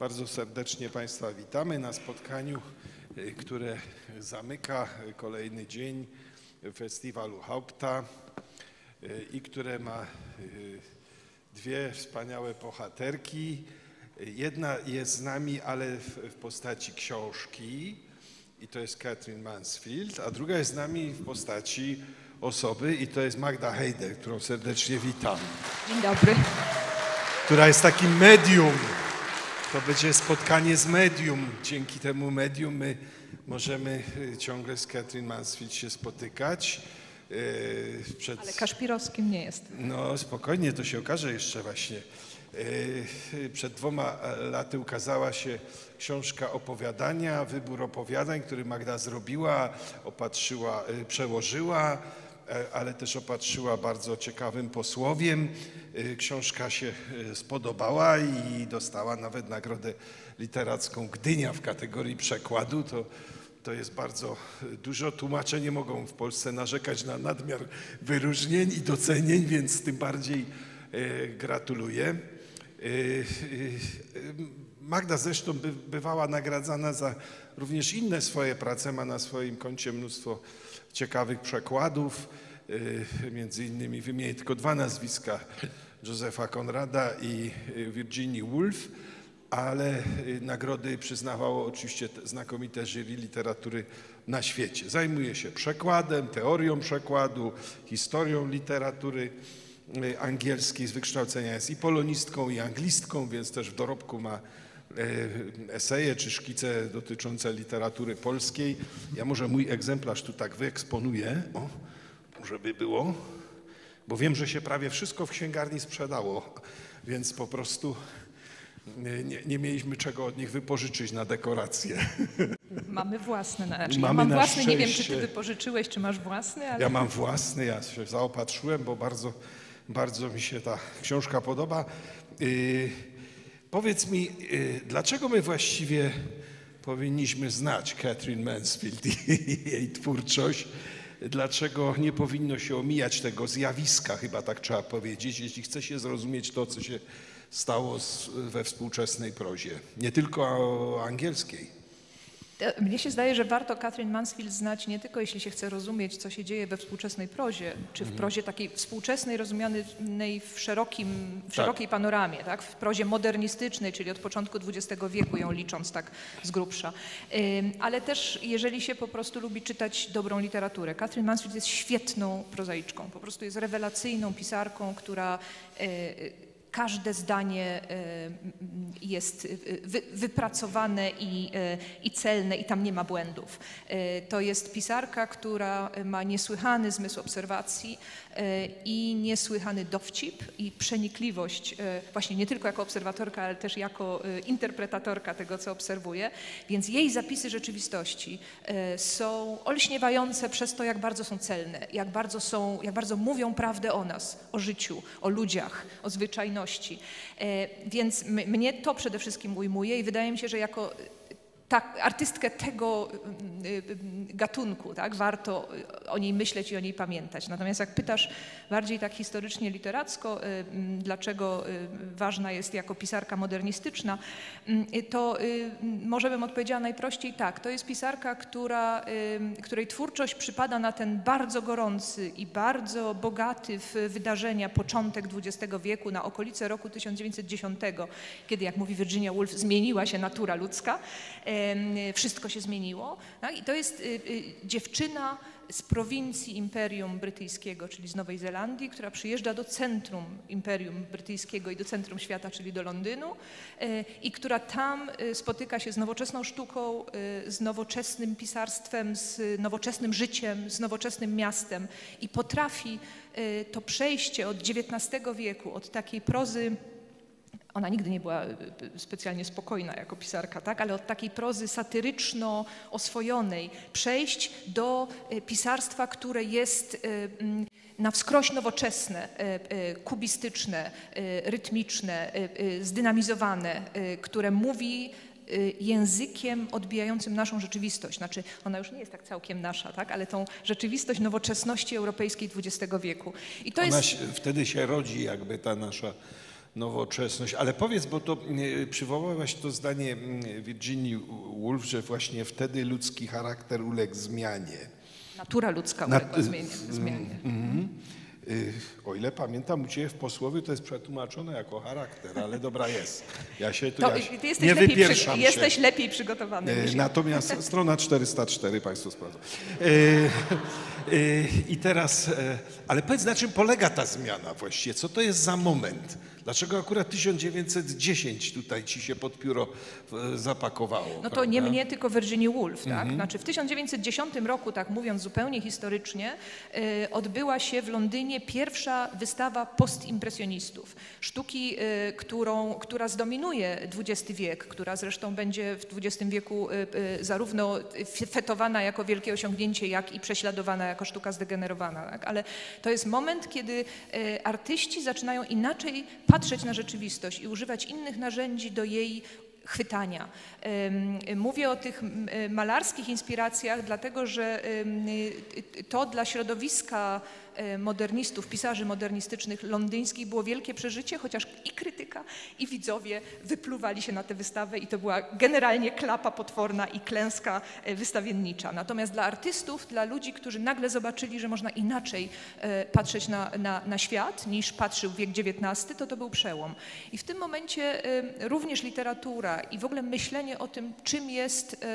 Bardzo serdecznie Państwa witamy na spotkaniu, y, które zamyka kolejny dzień festiwalu Haupta y, i które ma y, dwie wspaniałe bohaterki. Jedna jest z nami, ale w, postaci książki i to jest Catherine Mansfield, a druga jest z nami w postaci osoby i to jest Magda Heider, którą serdecznie witam Dzień dobry. która jest takim medium. To będzie spotkanie z medium. Dzięki temu medium my możemy y, ciągle z Catherine Mansfield się spotykać. Y, Przed, Ale Kaszpirowskim nie jest. no spokojnie, to się okaże jeszcze właśnie. Y, Przed dwoma e, laty ukazała się książka opowiadania, wybór opowiadań, który Magda zrobiła, opatrzyła, przełożyła, ale też opatrzyła bardzo ciekawym posłowiem. Y, Książka się y, spodobała i dostała nawet nagrodę literacką Gdynia w kategorii przekładu. To to jest bardzo dużo. Tłumacze nie mogą w Polsce narzekać na nadmiar wyróżnień i docenień, więc tym bardziej gratuluję. Magda zresztą by, bywała nagradzana za również inne swoje prace. Ma na swoim koncie mnóstwo ciekawych przekładów. Y, Między innymi wymienię tylko dwa nazwiska Józefa Konrada i y, Virginia Woolf ale y, nagrody przyznawało oczywiście te znakomite jury literatury na świecie. Zajmuje się przekładem, teorią przekładu, historią literatury angielskiej. Z wykształcenia jest i polonistką, i anglistką, więc też w dorobku ma eseje czy szkice dotyczące literatury polskiej. Ja może mój egzemplarz tu tak wyeksponuję, o, żeby było, bo wiem, że się prawie wszystko w księgarni sprzedało, więc po prostu nie, nie, mieliśmy czego od nich wypożyczyć na dekoracje. Mamy własne. Znaczy, ja mam własny, nie wiem czy ty szczęście. wypożyczyłeś, czy masz własny, ale Ja mam własny, ja się zaopatrzyłem, bo bardzo, bardzo mi się ta książka podoba. Yy, powiedz mi, yy, dlaczego my właściwie powinniśmy znać Catherine Mansfield i jej twórczość? Dlaczego nie powinno się omijać tego zjawiska, chyba tak trzeba powiedzieć, jeśli chce się zrozumieć to, co się stało we współczesnej prozie, nie tylko angielskiej. E, mnie się zdaje, że warto Catherine Mansfield znać nie tylko jeśli się chce rozumieć, co się dzieje we współczesnej prozie, czy w prozie takiej współczesnej, rozumianej w, szerokim, w szerokiej panoramie, tak? w prozie modernistycznej, czyli od początku XX wieku ją licząc tak z grubsza. Ale też jeżeli się po prostu lubi czytać dobrą literaturę. Catherine Mansfield jest świetną prozaiczką, po prostu jest rewelacyjną pisarką, która e, każde zdanie e, jest wy, wypracowane i, e, i celne i tam nie ma błędów. E, To jest pisarka, która ma niesłychany zmysł obserwacji e, i niesłychany dowcip i przenikliwość e, właśnie nie tylko jako obserwatorka, ale też jako e, interpretatorka tego, co obserwuje. Więc jej zapisy rzeczywistości e, są olśniewające przez to, jak bardzo są celne, jak bardzo, są, jak bardzo mówią prawdę o nas, o życiu, o ludziach, o zwyczajności. E, Więc mnie to przede wszystkim ujmuje i wydaje mi się, że jako tak, artystkę tego y, y, gatunku, tak, warto o niej myśleć i o niej pamiętać. Natomiast jak pytasz bardziej tak historycznie, literacko, y, mm, dlaczego y, ważna jest jako pisarka modernistyczna, y, to y, może bym odpowiedziała najprościej tak. To jest pisarka, która, y, której twórczość przypada na ten bardzo gorący i bardzo bogaty w wydarzenia początek XX wieku, na okolice roku 1910, kiedy, jak mówi Virginia Woolf, zmieniła się natura ludzka. Wszystko się zmieniło. Tak? I to jest y, y, dziewczyna z prowincji Imperium Brytyjskiego, czyli z Nowej Zelandii, która przyjeżdża do centrum Imperium Brytyjskiego i do centrum świata, czyli do Londynu, y, i która tam y, spotyka się z nowoczesną sztuką, z nowoczesnym pisarstwem, z nowoczesnym życiem, z nowoczesnym miastem i potrafi to przejście od XIX wieku, od takiej prozy ona nigdy nie była y, y, specjalnie spokojna jako pisarka, tak? ale od takiej prozy satyryczno-oswojonej przejść do y, pisarstwa, które jest mm, na wskroś nowoczesne, kubistyczne, rytmiczne, zdynamizowane, które mówi językiem odbijającym naszą rzeczywistość. Znaczy, ona już nie jest tak całkiem nasza, tak? ale tą rzeczywistość nowoczesności europejskiej XX wieku. I to Ona jest... się, wtedy się rodzi jakby ta nasza nowoczesność. Ale powiedz, bo to e, przywołałaś to zdanie mm, Virginii Woolf, że właśnie wtedy ludzki charakter uległ zmianie. Natura ludzka uległa zmianie. zmianie. Y, O ile pamiętam, u Ciebie w posłowie to jest przetłumaczone jako charakter, ale dobra jest. Ja się tu To, ja się jesteś, nie lepiej, przy, wypierszam się. jesteś lepiej przygotowany E. Natomiast strona 404 Państwo sprawdzą. E, e, I teraz, e, ale powiedz, na czym polega ta zmiana właściwie? Co to jest za moment? Dlaczego akurat 1910 tutaj ci się pod pióro e, zapakowało? No to nie prawda? mnie, tylko Virginia Woolf. Tak? Mhm. Znaczy w 1910 roku, tak mówiąc zupełnie historycznie, y, odbyła się w Londynie pierwsza wystawa postimpresjonistów. Sztuki, y, którą, która zdominuje XX wiek, która zresztą będzie w XX wieku y, zarówno fetowana jako wielkie osiągnięcie, jak i prześladowana jako sztuka zdegenerowana. Tak? Ale to jest moment, kiedy artyści zaczynają inaczej patrzeć na rzeczywistość i używać innych narzędzi do jej chwytania. Mówię o tych y, malarskich inspiracjach, dlatego że ym, y, to dla środowiska y, modernistów, pisarzy modernistycznych londyńskich było wielkie przeżycie, chociaż i krytyka, i widzowie wypluwali się na tę wystawę i to była generalnie klapa potworna i klęska y, wystawiennicza. Natomiast dla artystów, dla ludzi, którzy nagle zobaczyli, że można inaczej y, patrzeć na, na, na świat niż patrzył wiek XIX, to to był przełom. I w tym momencie również literatura i w ogóle myślenie o tym, czym jest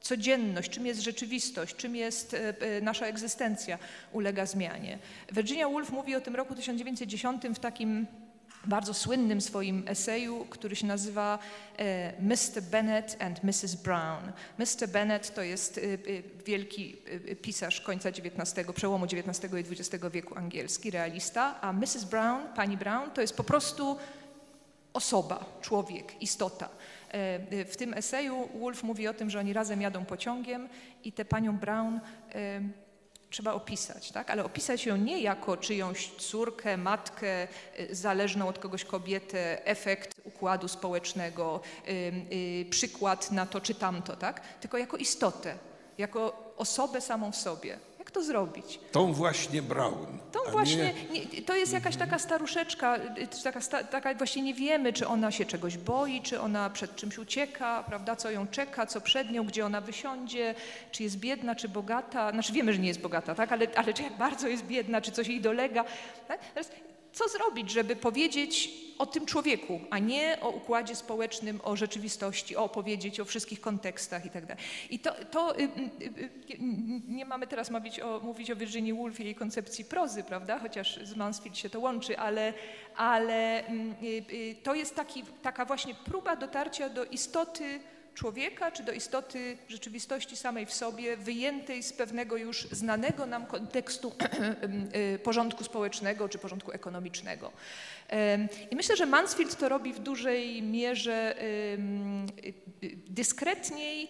codzienność, czym jest rzeczywistość, czym jest y, y, nasza egzystencja, ulega zmianie. Virginia Woolf mówi o tym roku 1910 w takim bardzo słynnym swoim eseju, który się nazywa e, Mr. Bennet and Mrs. Brown. Mr. Bennet to jest wielki pisarz końca XIX, przełomu XIX i XX wieku angielski, realista, a Mrs. Brown, pani Brown, to jest po prostu osoba, człowiek, istota. E, W tym eseju Wolf mówi o tym, że oni razem jadą pociągiem i tę panią Brown e, trzeba opisać, tak? ale opisać ją nie jako czyjąś córkę, matkę, e, zależną od kogoś kobietę, efekt układu społecznego, przykład na to czy tamto, tak? tylko jako istotę, jako osobę samą w sobie. Jak to zrobić? Tą właśnie. To a właśnie, Nie, nie, to jest jakaś taka staruszeczka, y, taka, sta, taka właśnie nie wiemy, czy ona się czegoś boi, czy ona przed czymś ucieka, prawda, co ją czeka, co przed nią, gdzie ona wysiądzie, czy jest biedna, czy bogata. Znaczy wiemy, że nie jest bogata, tak, ale, ale czy jak bardzo jest biedna, czy coś jej dolega. Tak? Teraz, co zrobić, żeby powiedzieć o tym człowieku, a nie o układzie społecznym, o rzeczywistości, o opowiedzieć o wszystkich kontekstach i tak. I to, to y, y, y, y, nie mamy teraz mówić o, mówić o Virginia Woolf i jej koncepcji prozy, prawda, chociaż z Mansfield się to łączy, ale, ale mm, y, y, to jest taki, taka właśnie próba dotarcia do istoty człowieka, czy do istoty rzeczywistości samej w sobie, wyjętej z pewnego już znanego nam kontekstu y, porządku społecznego czy porządku ekonomicznego. I myślę, że Mansfield to robi w dużej mierze y, dyskretniej y,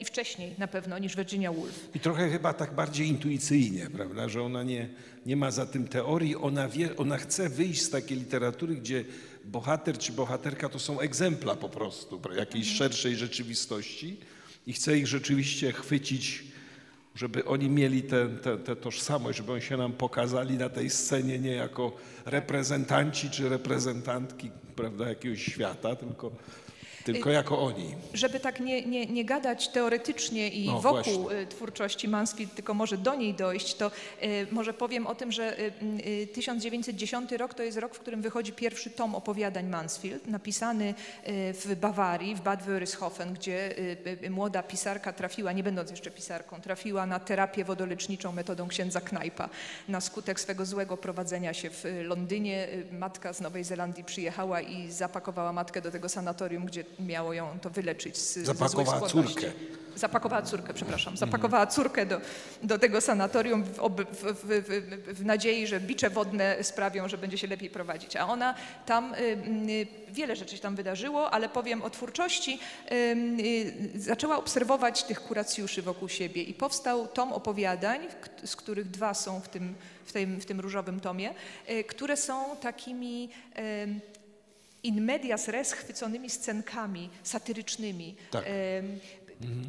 i wcześniej na pewno niż Virginia Woolf. I trochę chyba tak bardziej intuicyjnie, prawda, że ona nie, nie ma za tym teorii, ona, wie, ona chce wyjść z takiej literatury, gdzie bohater czy bohaterka to są egzempla po prostu jakiejś szerszej rzeczywistości i chce ich rzeczywiście chwycić, żeby oni mieli tę te, te tożsamość, żeby oni się nam pokazali na tej scenie nie jako reprezentanci czy reprezentantki prawda, jakiegoś świata, tylko, tylko jako oni. Żeby tak nie, nie, nie gadać teoretycznie i No, wokół właśnie. y, twórczości Mansfield, tylko może do niej dojść, to y, może powiem o tym, że y, y, 1910 rok to jest rok, w którym wychodzi pierwszy tom opowiadań Mansfield, napisany y, w Bawarii, w Bad Wörishofen, gdzie y, y, młoda pisarka trafiła, nie będąc jeszcze pisarką, trafiła na terapię wodoleczniczą metodą księdza Knajpa na skutek swego złego prowadzenia się w y, Londynie. y, Matka z Nowej Zelandii przyjechała i zapakowała matkę do tego sanatorium, gdzie miało ją to wyleczyć z, Zapakowała córkę. Zapakowała córkę, przepraszam. Zapakowała córkę do, do tego sanatorium w, w, w, w, nadziei, że bicze wodne sprawią, że będzie się lepiej prowadzić. A ona tam, y, y, wiele rzeczy się tam wydarzyło, ale powiem o twórczości, y, zaczęła obserwować tych kuracjuszy wokół siebie i powstał tom opowiadań, z których dwa są w tym, w tym, w tym różowym tomie, które są takimi... in medias res chwyconymi scenkami satyrycznymi. Tak. Em,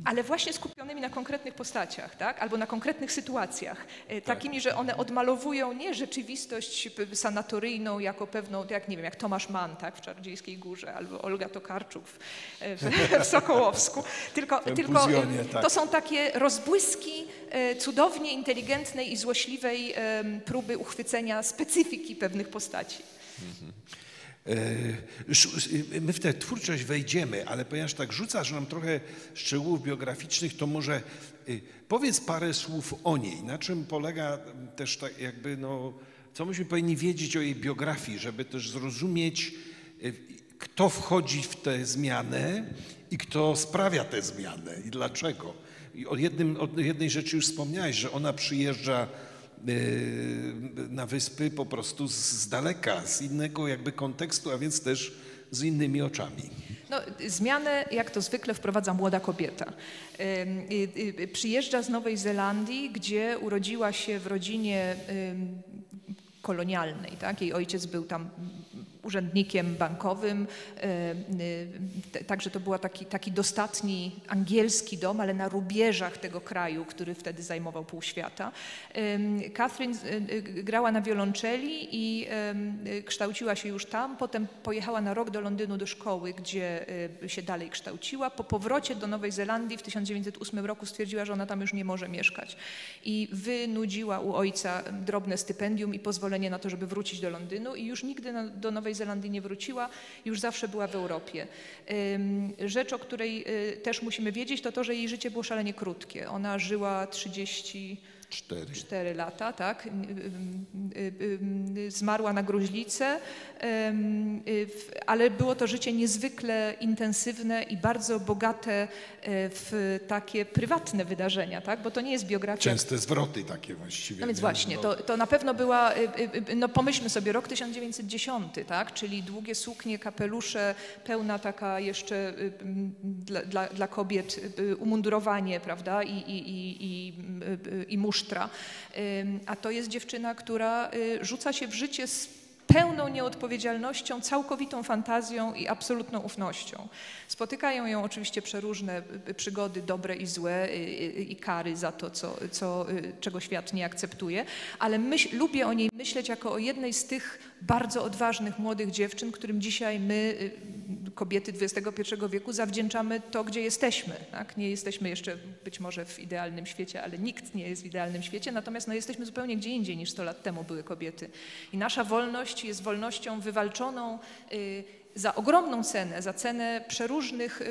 ale właśnie skupionymi na konkretnych postaciach, tak? albo na konkretnych sytuacjach, e, takimi, że one odmalowują nie rzeczywistość sanatoryjną jako pewną, jak nie wiem, jak Tomasz Mann tak? w Czardziejskiej Górze, albo Olga Tokarczuk w, w, Sokołowsku, tylko, tylko tak. to są takie rozbłyski e, cudownie inteligentnej i złośliwej próby uchwycenia specyfiki pewnych postaci. Sz- My w tę twórczość wejdziemy, ale ponieważ tak rzucasz nam trochę szczegółów biograficznych, to może y, powiedz parę słów o niej. Na czym polega też tak jakby, no, co myśmy powinni wiedzieć o jej biografii, żeby też zrozumieć, y, kto wchodzi w tę zmianę i kto sprawia tę zmianę i dlaczego. I o, jednym, o jednej rzeczy już wspomniałeś, że ona przyjeżdża y, na wyspy po prostu z, daleka, z innego jakby kontekstu, a więc też z innymi oczami. No, zmianę, jak to zwykle, wprowadza młoda kobieta. Y, y, Przyjeżdża z Nowej Zelandii, gdzie urodziła się w rodzinie kolonialnej. Tak? Jej ojciec był tam urzędnikiem bankowym, y, y, także to był taki, taki dostatni angielski dom, ale na rubieżach tego kraju, który wtedy zajmował pół świata. Catherine y, y, grała na wiolonczeli i kształciła się już tam, potem pojechała na rok do Londynu do szkoły, gdzie się dalej kształciła. Po powrocie do Nowej Zelandii w 1908 roku stwierdziła, że ona tam już nie może mieszkać i wynudziła u ojca drobne stypendium i pozwolenie na to, żeby wrócić do Londynu i już nigdy do Nowej Zelandii nie wróciła, już zawsze była w Europie. Rzecz, o której y, też musimy wiedzieć, to to, że jej życie było szalenie krótkie. Ona żyła 30 Cztery. 4 lata, tak? Zmarła na gruźlicę, y, ale było to życie niezwykle intensywne i bardzo bogate y, w takie prywatne wydarzenia, tak? Bo to nie jest biografia Częste zwroty takie właściwie. no więc nie? właśnie, No. to, to na pewno była, y, y, y, no pomyślmy sobie, rok 1910, tak? czyli długie suknie, kapelusze, pełna taka jeszcze y, dla, dla, dla kobiet y, umundurowanie, prawda, i, i, i, i, y, y, i A to jest dziewczyna, która y, rzuca się w życie z pełną nieodpowiedzialnością, całkowitą fantazją i absolutną ufnością. Spotykają ją oczywiście przeróżne y, przygody, dobre i złe, y, y, i kary za to, co, co, y, czego świat nie akceptuje, ale myśl, lubię o niej myśleć jako o jednej z tych bardzo odważnych młodych dziewczyn, którym dzisiaj my, y, kobiety XXI wieku, zawdzięczamy to, gdzie jesteśmy. Tak? Nie jesteśmy jeszcze być może w idealnym świecie, ale nikt nie jest w idealnym świecie, natomiast no, jesteśmy zupełnie gdzie indziej niż 100 lat temu były kobiety. I nasza wolność jest wolnością wywalczoną y, za ogromną cenę, za cenę przeróżnych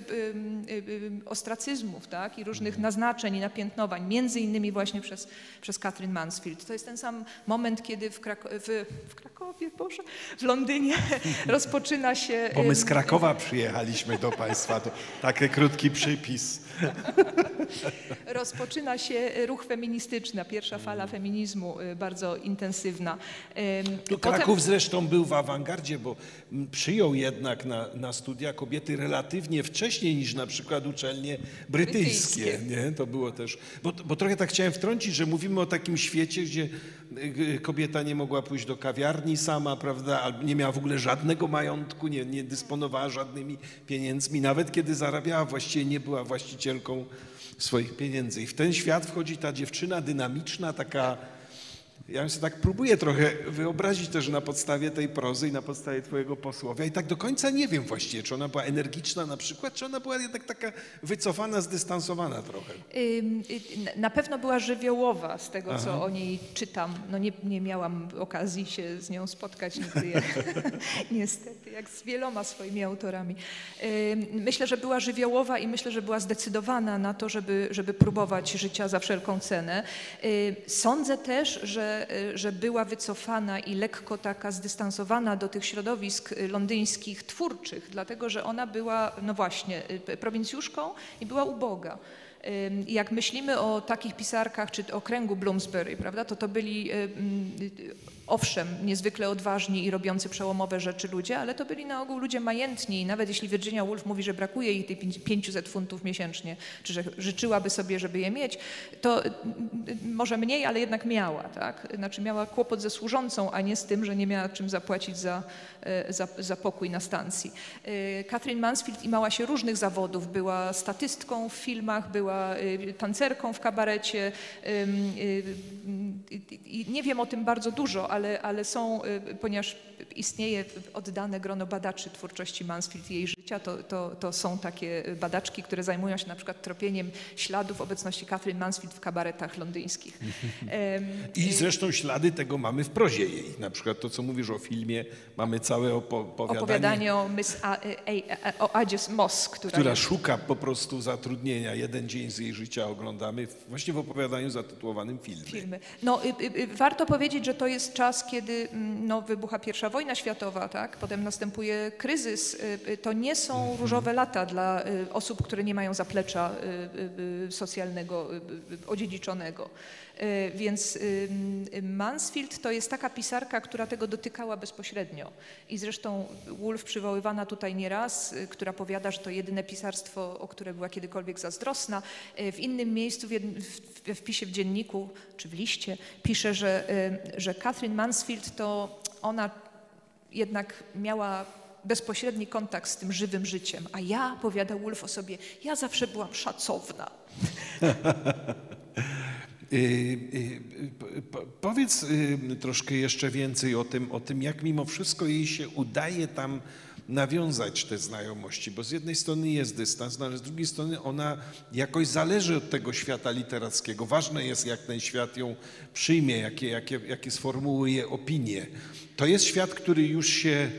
ostracyzmów tak? i różnych naznaczeń i napiętnowań, między innymi właśnie przez, przez Catherine Mansfield. To jest ten sam moment, kiedy w, Krako- w, w Krakowie, Boże, w Londynie rozpoczyna się... Bo my z Krakowa przyjechaliśmy do Państwa, to taki krótki przypis. rozpoczyna się ruch feministyczny, pierwsza fala feminizmu y, bardzo intensywna. Tu potem- Kraków zresztą był w awangardzie, bo mm, przyjął jednak na, na studia kobiety relatywnie wcześniej niż na przykład uczelnie brytyjskie. Brytyjskie. Nie? To było też. Bo, bo trochę tak chciałem wtrącić, że mówimy o takim świecie, gdzie kobieta nie mogła pójść do kawiarni sama, prawda, albo nie miała w ogóle żadnego majątku, nie, nie dysponowała żadnymi pieniędzmi, nawet kiedy zarabiała, właściwie nie była właścicielką swoich pieniędzy. I w ten świat wchodzi ta dziewczyna dynamiczna, taka ja sobie tak próbuję trochę wyobrazić też na podstawie tej prozy i na podstawie twojego posłowia i tak do końca nie wiem właściwie, czy ona była energiczna na przykład, czy ona była jednak taka wycofana, zdystansowana trochę. Y, Na pewno była żywiołowa z tego, co o niej czytam. No nie, nie miałam okazji się z nią spotkać nigdy, jak, niestety, jak z wieloma swoimi autorami. Myślę, że była żywiołowa i myślę, że była zdecydowana na to, żeby, żeby próbować życia za wszelką cenę. Sądzę też, że, y, że była wycofana i lekko taka zdystansowana do tych środowisk y, londyńskich twórczych, dlatego że ona była, no właśnie, y, prowincjuszką i była uboga. Jak myślimy o takich pisarkach, czy o kręgu Bloomsbury, prawda, to to byli owszem, niezwykle odważni i robiący przełomowe rzeczy ludzie, ale to byli na ogół ludzie majętni. I nawet jeśli Virginia Woolf mówi, że brakuje jej tych pięć- 500 funtów miesięcznie, czy że życzyłaby sobie, żeby je mieć, to mm, może mniej, ale jednak miała, tak? Znaczy miała kłopot ze służącą, a nie z tym, że nie miała czym zapłacić za, za, za pokój na stacji. E, Catherine Mansfield imała się różnych zawodów. Była statystką w filmach, była e, tancerką w kabarecie. i- nie wiem o tym bardzo dużo, ale, ale są, ponieważ istnieje oddane grono badaczy twórczości Mansfield i jej życia, to, to, to są takie badaczki, które zajmują się na przykład tropieniem śladów obecności Catherine Mansfield w kabaretach londyńskich. Em, I zresztą ślady tego mamy w prozie jej. Na przykład to, co mówisz o filmie, mamy całe opo- opowiadanie, Opowiadanie o Miss A, A, A, o Adzies Moss, która, która szuka po prostu zatrudnienia. Jeden dzień z jej życia oglądamy właśnie w opowiadaniu zatytułowanym filmy. filmy. No, y, y, y, warto powiedzieć, że to jest czas, kiedy mm, no, wybucha pierwsza wojna światowa, tak? potem następuje kryzys. To nie są różowe lata dla osób, które nie mają zaplecza socjalnego, odziedziczonego. Y, Więc Mansfield to jest taka pisarka, która tego dotykała bezpośrednio. I zresztą Woolf przywoływana tutaj nieraz, y, która powiada, że to jedyne pisarstwo, o które była kiedykolwiek zazdrosna. Y, W innym miejscu, w, w, wpisie w dzienniku czy w liście pisze, że, y, że Catherine Mansfield to ona jednak miała bezpośredni kontakt z tym żywym życiem. A ja, powiada Woolf o sobie, ja zawsze byłam szacowna. Y, y, po- Powiedz y, troszkę jeszcze więcej o tym, o tym, jak mimo wszystko jej się udaje tam nawiązać te znajomości, bo z jednej strony jest dystans, no ale z drugiej strony ona jakoś zależy od tego świata literackiego. Ważne jest, jak ten świat ją przyjmie, jakie, jakie, jakie sformułuje opinie. To jest świat, który już się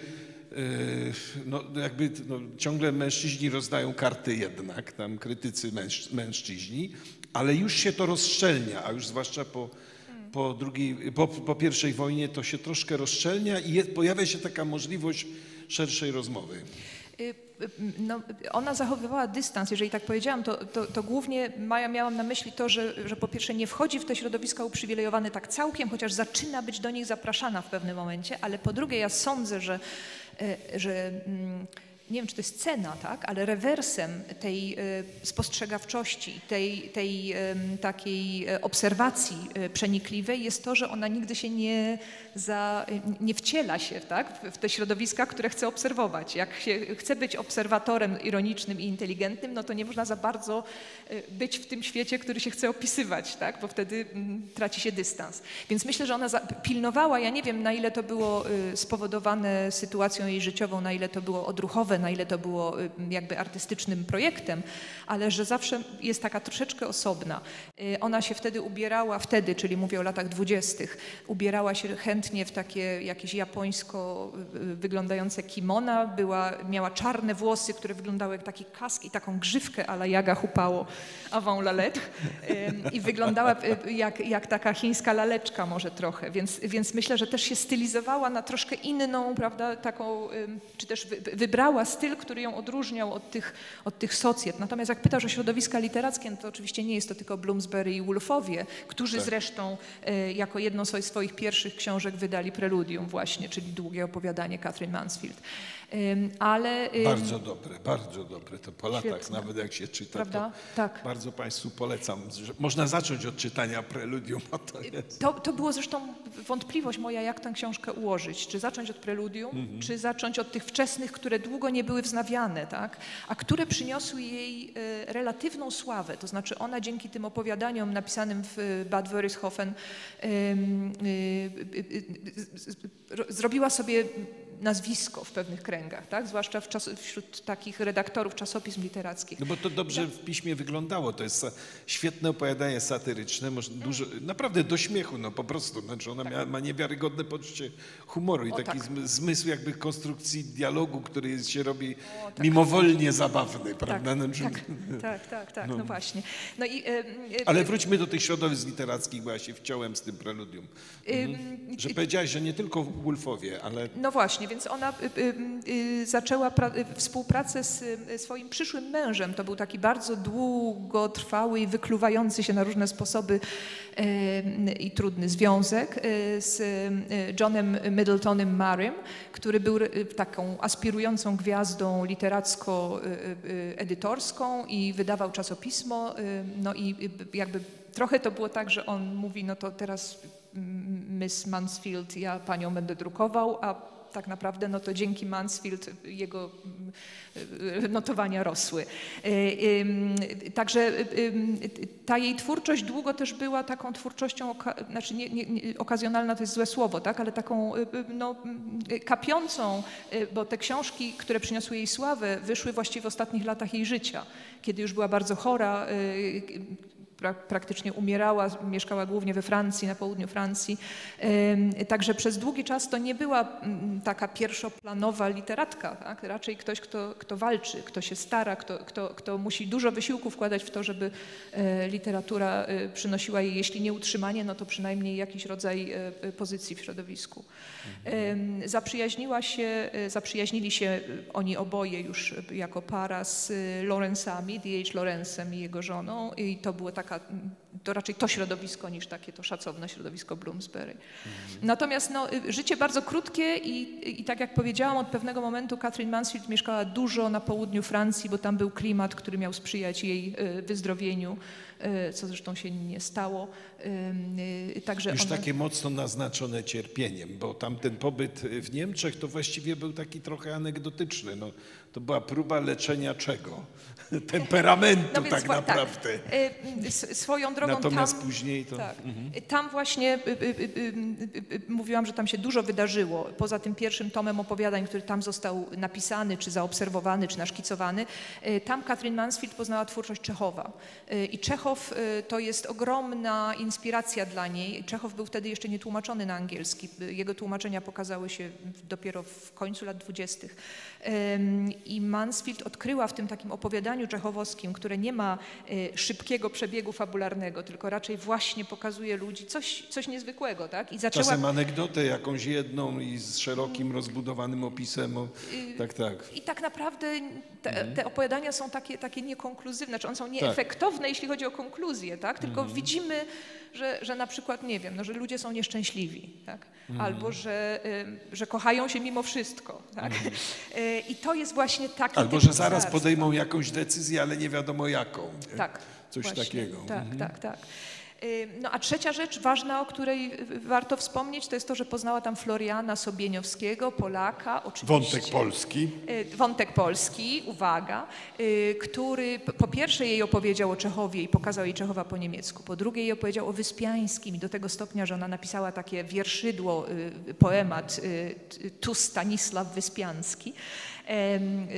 no, jakby no, ciągle mężczyźni rozdają karty jednak, tam krytycy męż, mężczyźni, ale już się to rozszczelnia, a już zwłaszcza po, po, drugiej, po, po pierwszej wojnie to się troszkę rozszczelnia i jest, pojawia się taka możliwość szerszej rozmowy. Y, y, No, ona zachowywała dystans, jeżeli tak powiedziałam, to, to, to głównie Maja miałam na myśli to, że, że po pierwsze nie wchodzi w te środowiska uprzywilejowane tak całkiem, chociaż zaczyna być do nich zapraszana w pewnym momencie, ale po drugie ja sądzę, że, y, że mm, nie wiem, czy to jest cena, tak, ale rewersem tej y, spostrzegawczości, tej, tej takiej e, obserwacji e, przenikliwej jest to, że ona nigdy się nie, za, nie wciela się tak, w- te środowiska, które chce obserwować. Jak się chce być obserwatorem ironicznym i inteligentnym, no to nie można za bardzo być w tym świecie, który się chce opisywać, tak, bo wtedy mm, traci się dystans. Więc myślę, że ona pilnowała, ja nie wiem na ile to było y, spowodowane sytuacją jej życiową, na ile to było odruchowe, na ile to było y, jakby artystycznym projektem, ale że zawsze jest taka troszeczkę osobna. Y, Ona się wtedy ubierała, wtedy, czyli mówię o latach dwudziestych, ubierała się chętnie w takie jakieś japońsko y, wyglądające kimona, była, miała czarne włosy, które wyglądały jak taki kask i taką grzywkę ala Jaga Hupało avant la lettre i wyglądała y, jak, jak taka chińska laleczka może trochę, więc, więc myślę, że też się stylizowała na troszkę inną, prawda, taką, czy też wy, styl, który ją odróżniał od tych, od tych socjet. Natomiast jak pytasz o środowiska literackie, no to oczywiście nie jest to tylko Bloomsbury i Woolfowie, którzy zresztą y, jako jedną z swoich pierwszych książek wydali Preludium właśnie, czyli długie opowiadanie Catherine Mansfield. Ale... Bardzo dobre, bardzo dobre. To po latach, Świetne. nawet jak się czyta, Prawda? to Tak. bardzo Państwu polecam. że Można zacząć od czytania preludium, a to jest... To, to było zresztą wątpliwość moja, jak tę książkę ułożyć. Czy zacząć od preludium, czy zacząć od tych wczesnych, które długo nie były wznawiane, tak? a które przyniosły jej e, relatywną sławę. To znaczy ona dzięki tym opowiadaniom napisanym w e, Bad Wörishofen y, y, y, y, zrobiła sobie nazwisko w pewnych kręgach, tak? zwłaszcza w czas, wśród takich redaktorów czasopism literackich. No bo to dobrze w piśmie wyglądało. To jest świetne opowiadanie satyryczne, może dużo, naprawdę do śmiechu, no po prostu. Znaczy ona miała, ma niewiarygodne poczucie humoru i O, taki tak. zm- zmysł jakby konstrukcji dialogu, który jest, się robi mimowolnie zabawny, prawda? Tak, Znaczy- tak, tak, tak, tak, no właśnie. No i, Ale wróćmy do tych środowisk literackich, bo ja się wciąłem z tym preludium. Mhm. Że powiedziałaś, że nie tylko Wolfowie, ale No właśnie, właśnie, więc ona y, y, y, zaczęła pra- współpracę z swoim przyszłym mężem. To był taki bardzo długotrwały i wykluwający się na różne sposoby i trudny związek z Johnem Middletonem Marym, który był taką aspirującą gwiazdą literacko-edytorską i wydawał czasopismo. No i jakby trochę to było tak, że on mówi, no to teraz mm, Miss Mansfield, ja panią będę drukował, a tak naprawdę no to dzięki Mansfield jego mm, notowania rosły. Ym, Także ym, ta jej twórczość długo też była taką twórczością, znaczy nie, nie, nie, okazjonalna to jest złe słowo, tak, ale taką y, no, kapiącą, bo te książki, które przyniosły jej sławę, wyszły właściwie w ostatnich latach jej życia, kiedy już była bardzo chora, praktycznie umierała, mieszkała głównie we Francji, na południu Francji. Także przez długi czas to nie była mm, taka pierwszoplanowa literatka, tak? raczej ktoś, kto, kto walczy, kto się stara, kto, kto, kto musi dużo wysiłku wkładać w to, żeby e, literatura e, przynosiła jej, jeśli nie utrzymanie, no to przynajmniej jakiś rodzaj e, pozycji w środowisku. Ym, Zaprzyjaźniła się, zaprzyjaźnili się oni oboje już jako para z Lorenzami, D.H. Lorenzem i jego żoną i to było taka, mm, to raczej to środowisko niż takie to szacowne środowisko Bloomsbury. Natomiast no, y, życie bardzo krótkie i, i tak jak powiedziałam, od pewnego momentu Catherine Mansfield mieszkała dużo na południu Francji, bo tam był klimat, który miał sprzyjać jej y, wyzdrowieniu, y, co zresztą się nie stało. Także Już takie mocno naznaczone cierpieniem, bo tamten pobyt w Niemczech to właściwie był taki trochę anegdotyczny. No, to była próba leczenia czego? Temperamentu No więc tak wła- naprawdę. Tak, swoją drogą Natomiast tam, później to... Tak. Tam właśnie y, y, y, y, y, y, mówiłam, że tam się dużo wydarzyło. Poza tym pierwszym tomem opowiadań, który tam został napisany, czy zaobserwowany, czy naszkicowany, y, tam Katrin Mansfield poznała twórczość Czechowa. Y, I Czechow y, to jest ogromna inspiracja dla niej. Czechow był wtedy jeszcze nie tłumaczony na angielski. Y, Jego tłumaczenia pokazały się dopiero w końcu lat dwudziestych. I Mansfield odkryła w tym takim opowiadaniu czechowskim, które nie ma y, szybkiego przebiegu fabularnego, tylko raczej właśnie pokazuje ludzi coś, coś niezwykłego, tak? I zaczęła... Czasem anegdotę jakąś jedną i z szerokim, rozbudowanym opisem. O, tak, tak. I tak naprawdę te, te opowiadania są takie, takie niekonkluzywne, znaczy one są Tak. nieefektowne, jeśli chodzi o konkluzję, tak? Tylko widzimy, że, że na przykład, nie wiem, no, że ludzie są nieszczęśliwi, tak? Albo, że, y, że kochają się mimo wszystko, tak? Y, I to jest właśnie taki Albo, że zaraz podejmą jakąś decyzję, ale nie wiadomo jaką. Tak. Coś właśnie. takiego. Tak, Mhm. tak, tak. Y, No a trzecia rzecz ważna, o której y, warto wspomnieć, to jest to, że poznała tam Floriana Sobieniowskiego, Polaka, oczywiście. Wątek polski. Y, Wątek polski, uwaga, y, który po pierwsze jej opowiedział o Czechowie i pokazał jej Czechowa po niemiecku, po drugie jej opowiedział o Wyspiańskim i do tego stopnia, że ona napisała takie wierszydło, y, poemat y, Tu Stanisław Wyspiański.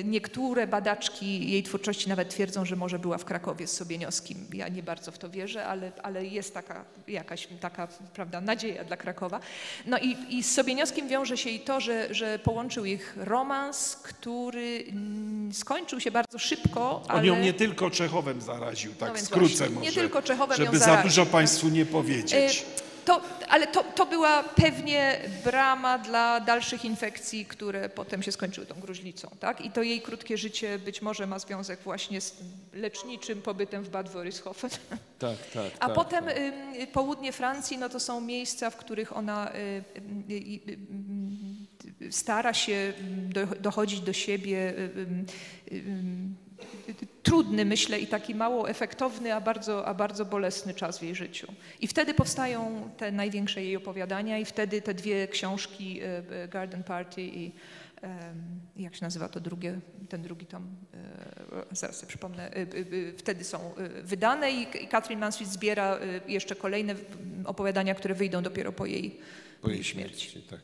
Niektóre badaczki jej twórczości nawet twierdzą, że może była w Krakowie z Sobieniowskim. Ja nie bardzo w to wierzę, ale, ale jest taka jakaś taka prawda, nadzieja dla Krakowa. No i, i z Sobieniowskim wiąże się i to, że, że połączył ich romans, który mm, skończył się bardzo szybko, ale... On ją nie tylko Czechowem zaraził, tak No skrócę właśnie, może. nie tylko Czechowem Żeby za dużo. Państwu nie powiedzieć. Y, To, ale to, to była pewnie brama dla dalszych infekcji, które potem się skończyły tą gruźlicą. Tak? I to jej krótkie życie być może ma związek właśnie z leczniczym pobytem w Bad Wörishofen. Tak, tak. A potem ym, y, południe Francji no to są miejsca, w których ona y, y, y, stara się dochodzić do siebie. Trudny, myślę, i taki mało efektowny, a bardzo, a bardzo bolesny czas w jej życiu. I wtedy powstają te największe jej opowiadania, i wtedy te dwie książki, y, y, Garden Party i jak się nazywa to drugie, ten drugi tom, e, zaraz sobie przypomnę, e, e, e, wtedy są e, wydane i Catherine Mansfield zbiera e, jeszcze kolejne opowiadania, które wyjdą dopiero po jej, Po jej śmierci, tak.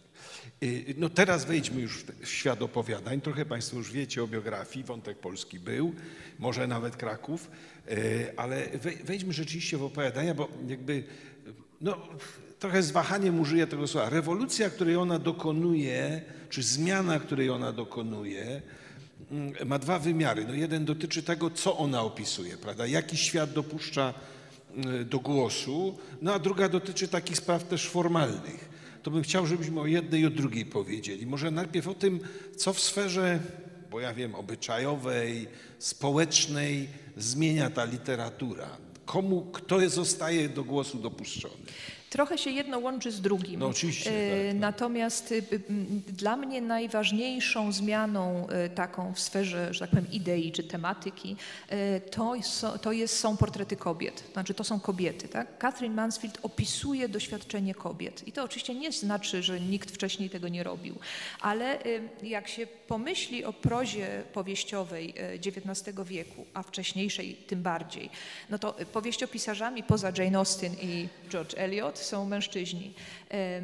Y, No teraz wejdźmy już w świat opowiadań. Trochę Państwo już wiecie o biografii. Wątek polski był, może nawet Kraków, y, ale wej- wejdźmy rzeczywiście w opowiadania, bo jakby no, trochę z wahaniem użyję tego słowa. Rewolucja, której ona dokonuje, czy zmiana, której ona dokonuje, mm, ma dwa wymiary. No jeden dotyczy tego, co ona opisuje, prawda? Jaki świat dopuszcza y, do głosu, no a druga dotyczy takich spraw też formalnych. To bym chciał, żebyśmy o jednej i o drugiej powiedzieli. Może najpierw o tym, co w sferze, bo ja wiem, obyczajowej, społecznej zmienia ta literatura. Komu, kto zostaje do głosu dopuszczony? Trochę się jedno łączy z drugim. No oczywiście, E, tak, tak. Natomiast y, y, dla mnie najważniejszą zmianą y, taką w sferze, że tak powiem, idei czy tematyki, to, są- to jest, są portrety kobiet. Znaczy to są kobiety. Tak? Catherine Mansfield opisuje doświadczenie kobiet. I to oczywiście nie znaczy, że nikt wcześniej tego nie robił. Ale jak się pomyśli o prozie powieściowej XIX wieku, a wcześniejszej tym bardziej, no to powieściopisarzami poza Jane Austen i George Eliot są mężczyźni.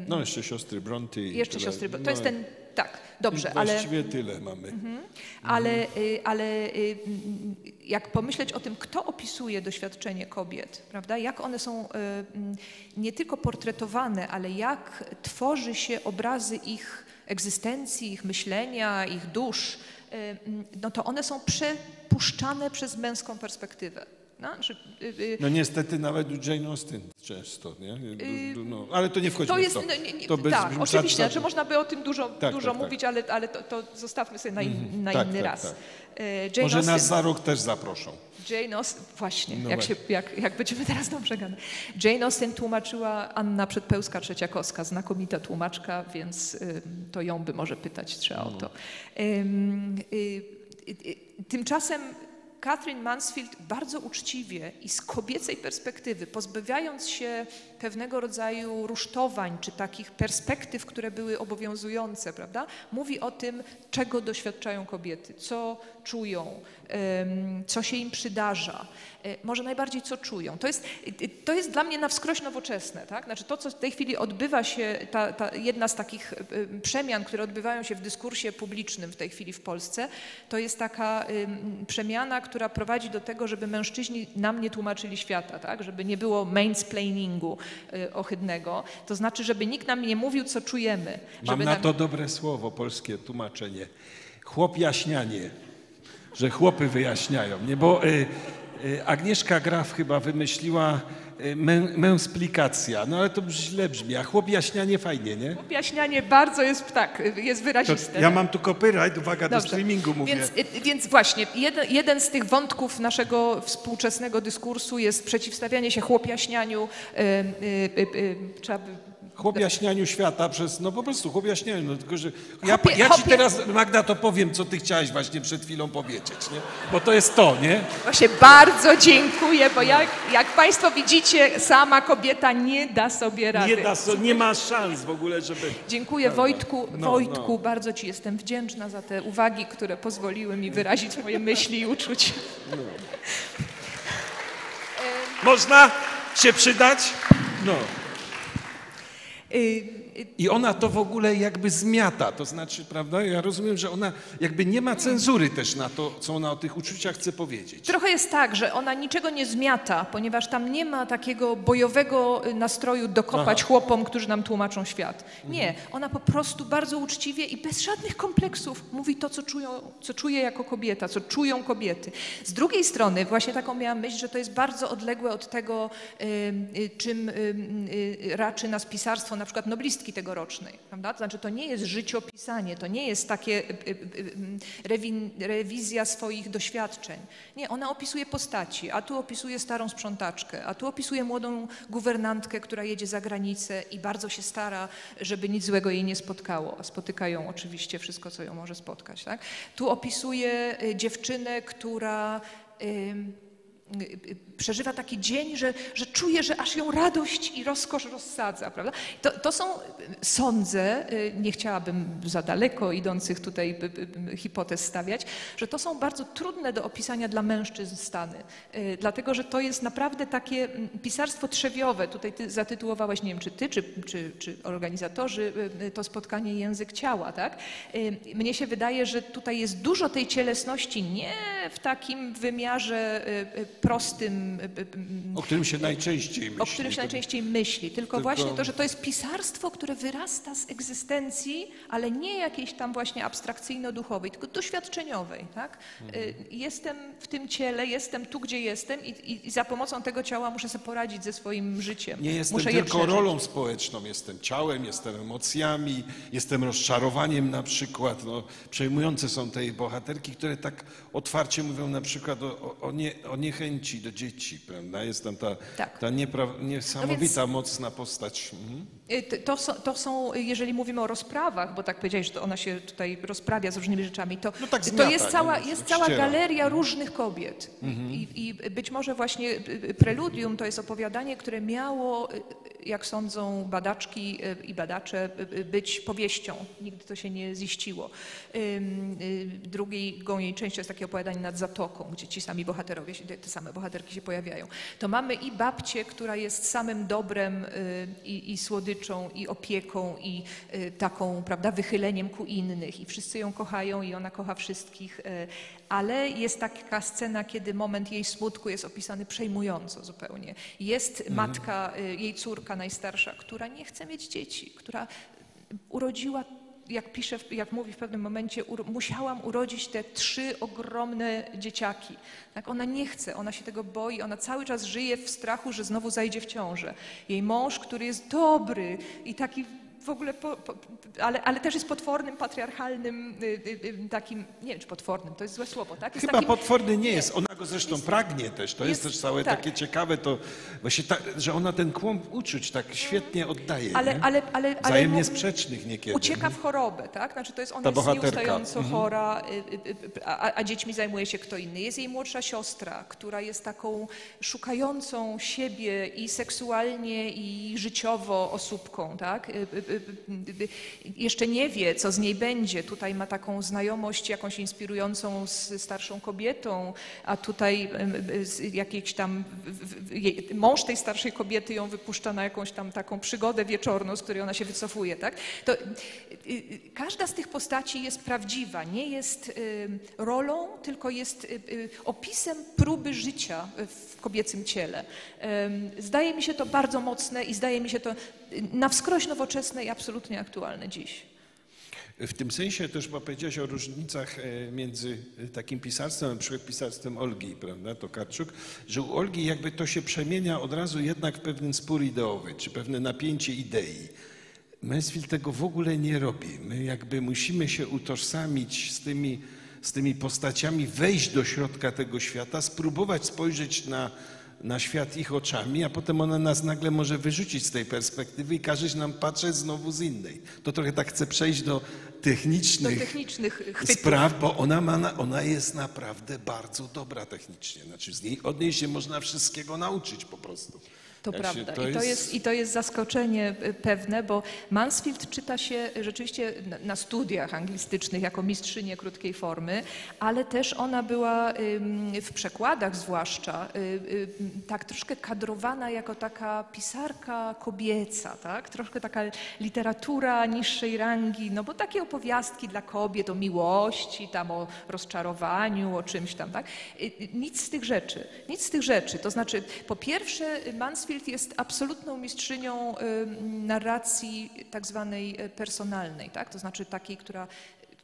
No jeszcze siostry Bronte. i Jeszcze tyle. siostry, to No jest ten, tak, dobrze, i ale, Mhm. Właściwie tyle mamy. ale, y, ale y, jak pomyśleć o tym, kto opisuje doświadczenie kobiet, prawda? Jak one są y, nie tylko portretowane, ale jak tworzy się obrazy ich egzystencji, ich myślenia, ich dusz, no to one są przepuszczane przez męską perspektywę. No, że, y, y, No niestety nawet u Jane Austen często, nie? Du- No, ale to nie wchodzi To w jest, to. no, nie, to bez- tak, oczywiście, znaczy można by o tym dużo, Tak, dużo tak, tak. mówić, ale, ale to, to zostawmy sobie na, in, na tak, inny tak, raz. tak. E, Jane Może Austen, nas za rok też zaproszą. Jane Austen, właśnie, No jak, się, jak, jak będziemy teraz dobrze gadać. Jane Austen tłumaczyła Anna Przedpełska-Trzeciakowska, znakomita tłumaczka, więc ym, to ją by może pytać trzeba o to. Ym, y, y, y, tymczasem Catherine Mansfield bardzo uczciwie i z kobiecej perspektywy, pozbawiając się pewnego rodzaju rusztowań czy takich perspektyw, które były obowiązujące, prawda, mówi o tym, czego doświadczają kobiety, co czują, co się im przydarza, e, może najbardziej co czują. To jest, to jest dla mnie na wskroś nowoczesne. Tak? Znaczy to, co w tej chwili odbywa się, ta, ta jedna z takich y, przemian, które odbywają się w dyskursie publicznym w tej chwili w Polsce, to jest taka przemiana, która prowadzi do tego, żeby mężczyźni nam nie tłumaczyli świata, tak? żeby nie było mansplainingu ohydnego. To znaczy, żeby nikt nam nie mówił, co czujemy. Mam na nam... to dobre słowo, polskie tłumaczenie. Chłop jaśnianie, że chłopy wyjaśniają. Nie, bo y, y, Agnieszka Graf chyba wymyśliła y, mę, męsplikacja, no ale to źle brzmi, a chłop jaśnianie fajnie, nie? Objaśnianie bardzo jest, tak, jest To wyraziste. ja mam tu copyright, uwaga, do Dobrze. streamingu mówię. Więc, y, więc właśnie, jeden, jeden z tych wątków naszego współczesnego dyskursu jest przeciwstawianie się chłopiaśnianiu. Y, y, y, y, trzeba by... Chłop jaśnianiu świata przez, no po prostu chłop jaśnianiu, no tylko, że ja, Chłopie- ja ci chłopie- teraz, Magda, to powiem, co ty chciałaś właśnie przed chwilą powiedzieć, nie? Bo to jest to, nie? Właśnie bardzo dziękuję, bo jak, jak Państwo widzicie, sama kobieta nie da sobie rady. Nie, da, so- nie ma szans w ogóle, żeby... Dziękuję Wojtku. No, Wojtku, no. bardzo Ci jestem wdzięczna za te uwagi, które pozwoliły mi wyrazić moje myśli i uczucia. Można się przydać? No. Y, y, I ona to w ogóle jakby zmiata, to znaczy, prawda, ja rozumiem, że ona jakby nie ma cenzury też na to, co ona o tych uczuciach chce powiedzieć. Trochę jest tak, że ona niczego nie zmiata, ponieważ tam nie ma takiego bojowego y, nastroju dokopać Aha. chłopom, którzy nam tłumaczą świat. Nie, ona po prostu bardzo uczciwie i bez żadnych kompleksów mówi to, co, czują, co czuje jako kobieta, co czują kobiety. Z drugiej strony właśnie taką miałam myśl, że to jest bardzo odległe od tego, y, czym y, raczy nas pisarstwo na przykład noblistki tegorocznej. Prawda? To znaczy to nie jest życiopisanie, to nie jest takie y, y, y, rewizja swoich doświadczeń. Nie, ona opisuje postaci, a tu opisuje starą sprzątaczkę, a tu opisuje młodą guwernantkę, która jedzie za granicę i bardzo się stara, żeby nic złego jej nie spotkało. A spotyka ją oczywiście wszystko, co ją może spotkać. Tak? Tu opisuje dziewczynę, która... przeżywa taki dzień, że, że czuje, że aż ją radość i rozkosz rozsadza. Prawda? To, to są, y, sądzę, y, nie chciałabym za daleko idących tutaj hipotez stawiać, że to są bardzo trudne do opisania dla mężczyzn stany. Y, Dlatego, że to jest naprawdę takie mm, pisarstwo trzewiowe. Tutaj ty zatytułowałeś, nie wiem, czy ty, czy, czy, czy organizatorzy, to spotkanie język ciała. Tak? Mnie się wydaje, że tutaj jest dużo tej cielesności nie w takim wymiarze prostym, O którym się najczęściej myśli. o którym się najczęściej myśli, tylko, Tylko- właśnie to, że to jest pisarstwo, które wyrasta z egzystencji, ale nie jakiejś tam właśnie abstrakcyjno-duchowej, tylko doświadczeniowej. Tak? Mhm. Y, Jestem w tym ciele, jestem tu, gdzie jestem i, i, za pomocą tego ciała muszę sobie poradzić ze swoim życiem. Nie jestem muszę tylko rolą społeczną, jestem ciałem, jestem emocjami, jestem rozczarowaniem na przykład. No, przejmujące są te bohaterki, które tak otwarcie mówią na przykład o, o, nie, o niechęci do dzieci, prawda? Jest tam ta, Tak. ta niepra- niesamowita, mocna postać. Mhm. Y, To są, to są, y, jeżeli mówimy o rozprawach, bo tak powiedziałeś, że to ona się tutaj rozprawia z różnymi rzeczami, to, No tak to zmiata, jest nie? cała, jest tak cała galeria różnych kobiet. I, I być może właśnie y, Preludium to jest opowiadanie, które miało, jak sądzą badaczki i badacze, być powieścią. Nigdy to się nie ziściło. Drugą jej częścią jest takie opowiadanie nad Zatoką, gdzie ci sami bohaterowie, te same bohaterki się pojawiają. To mamy i babcię, która jest samym dobrem i, i słodyczą, i opieką, i y, taką, prawda, wychyleniem ku innych. I wszyscy ją kochają i ona kocha wszystkich. y, Ale jest taka scena, kiedy moment jej smutku jest opisany przejmująco zupełnie. Jest matka, y, jej córka najstarsza, która nie chce mieć dzieci, która urodziła jak pisze, jak mówi w pewnym momencie, musiałam urodzić te trzy ogromne dzieciaki. Tak, ona nie chce, ona się tego boi, ona cały czas żyje w strachu, że znowu zajdzie w ciążę. Jej mąż, który jest dobry i taki w ogóle, po, po, ale, ale też jest potwornym, patriarchalnym, y, y, y, takim, nie wiem czy potwornym, to jest złe słowo, tak? Jest Chyba takim, potworny nie jest. Ona go zresztą Jest- pragnie też. To jest, jest- też całe tak. takie ciekawe, to właśnie ta, że ona ten kłąb uczuć tak świetnie oddaje. ale, nie? ale, ale, ale Wzajemnie sprzecznych niekiedy. Ucieka w chorobę, tak? Znaczy to jest ona Ta jest bohaterka. nieustająco Mhm. chora, a, a dziećmi zajmuje się kto inny. Jest jej młodsza siostra, która jest taką szukającą siebie i seksualnie, i życiowo osóbką, tak? Y, y, y, Jeszcze nie wie, co z niej będzie. Tutaj ma taką znajomość jakąś inspirującą z starszą kobietą, a tutaj jakiś tam mąż tej starszej kobiety ją wypuszcza na jakąś tam taką przygodę wieczorną, z której ona się wycofuje, tak? To każda z tych postaci jest prawdziwa, nie jest rolą, tylko jest opisem próby życia w kobiecym ciele. Zdaje mi się to bardzo mocne i zdaje mi się to na wskroś nowoczesne i absolutnie aktualne dziś. W tym sensie też, bo powiedziałeś o różnicach e, między takim pisarstwem, przykład pisarstwem Olgi, prawda, Tokarczuk, że u Olgi jakby to się przemienia od razu jednak w pewien spór ideowy, czy pewne napięcie idei. Mansfield tego w ogóle nie robi. My jakby musimy się utożsamić z tymi, z tymi postaciami, wejść do środka tego świata, spróbować spojrzeć na, na świat ich oczami, a potem ona nas nagle może wyrzucić z tej perspektywy i każeć nam patrzeć znowu z innej. To trochę tak chce przejść do Do technicznych technicznych chwytów. spraw, bo ona, ma, na- ona jest naprawdę bardzo dobra technicznie. Znaczy z niej, od niej się można wszystkiego nauczyć po prostu. To się- prawda. I, to jest, I to jest zaskoczenie y, pewne, bo Mansfield czyta się rzeczywiście na, studiach anglistycznych jako mistrzynię krótkiej formy, ale też ona była w przekładach zwłaszcza y, y, tak troszkę kadrowana jako taka pisarka kobieca, tak? troszkę taka literatura niższej rangi, no bo takie opowiastki dla kobiet o miłości, tam o rozczarowaniu, o czymś tam, tak? Y, Nic z tych rzeczy, nic z tych rzeczy. To znaczy, po pierwsze, Mansfield jest absolutną mistrzynią narracji tak zwanej y, personalnej, tak? To znaczy takiej, która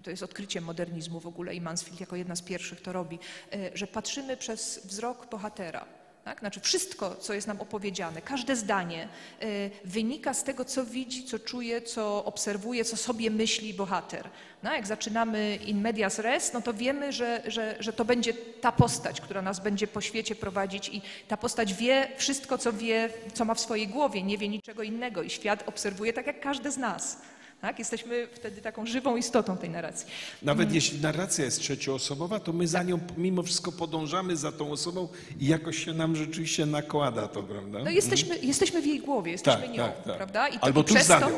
to jest odkryciem modernizmu w ogóle i Mansfield jako jedna z pierwszych to robi, y, że patrzymy przez wzrok bohatera. Tak? Znaczy wszystko, co jest nam opowiedziane, każde zdanie y, wynika z tego, co widzi, co czuje, co obserwuje, co sobie myśli bohater. No, jak zaczynamy in medias res, no to wiemy, że, że, że to będzie ta postać, która nas będzie po świecie prowadzić i ta postać wie wszystko, co wie, co ma w swojej głowie, nie wie niczego innego i świat obserwuje tak jak każdy z nas. Tak? Jesteśmy wtedy taką żywą istotą tej narracji. Nawet jeśli narracja jest trzecioosobowa, to my za Tak. nią mimo wszystko podążamy za tą osobą i jakoś się nam rzeczywiście nakłada to, prawda? No jesteśmy, jesteśmy w jej głowie, jesteśmy Tak, nią, tak, tak. prawda? I Albo i tuż przez za to.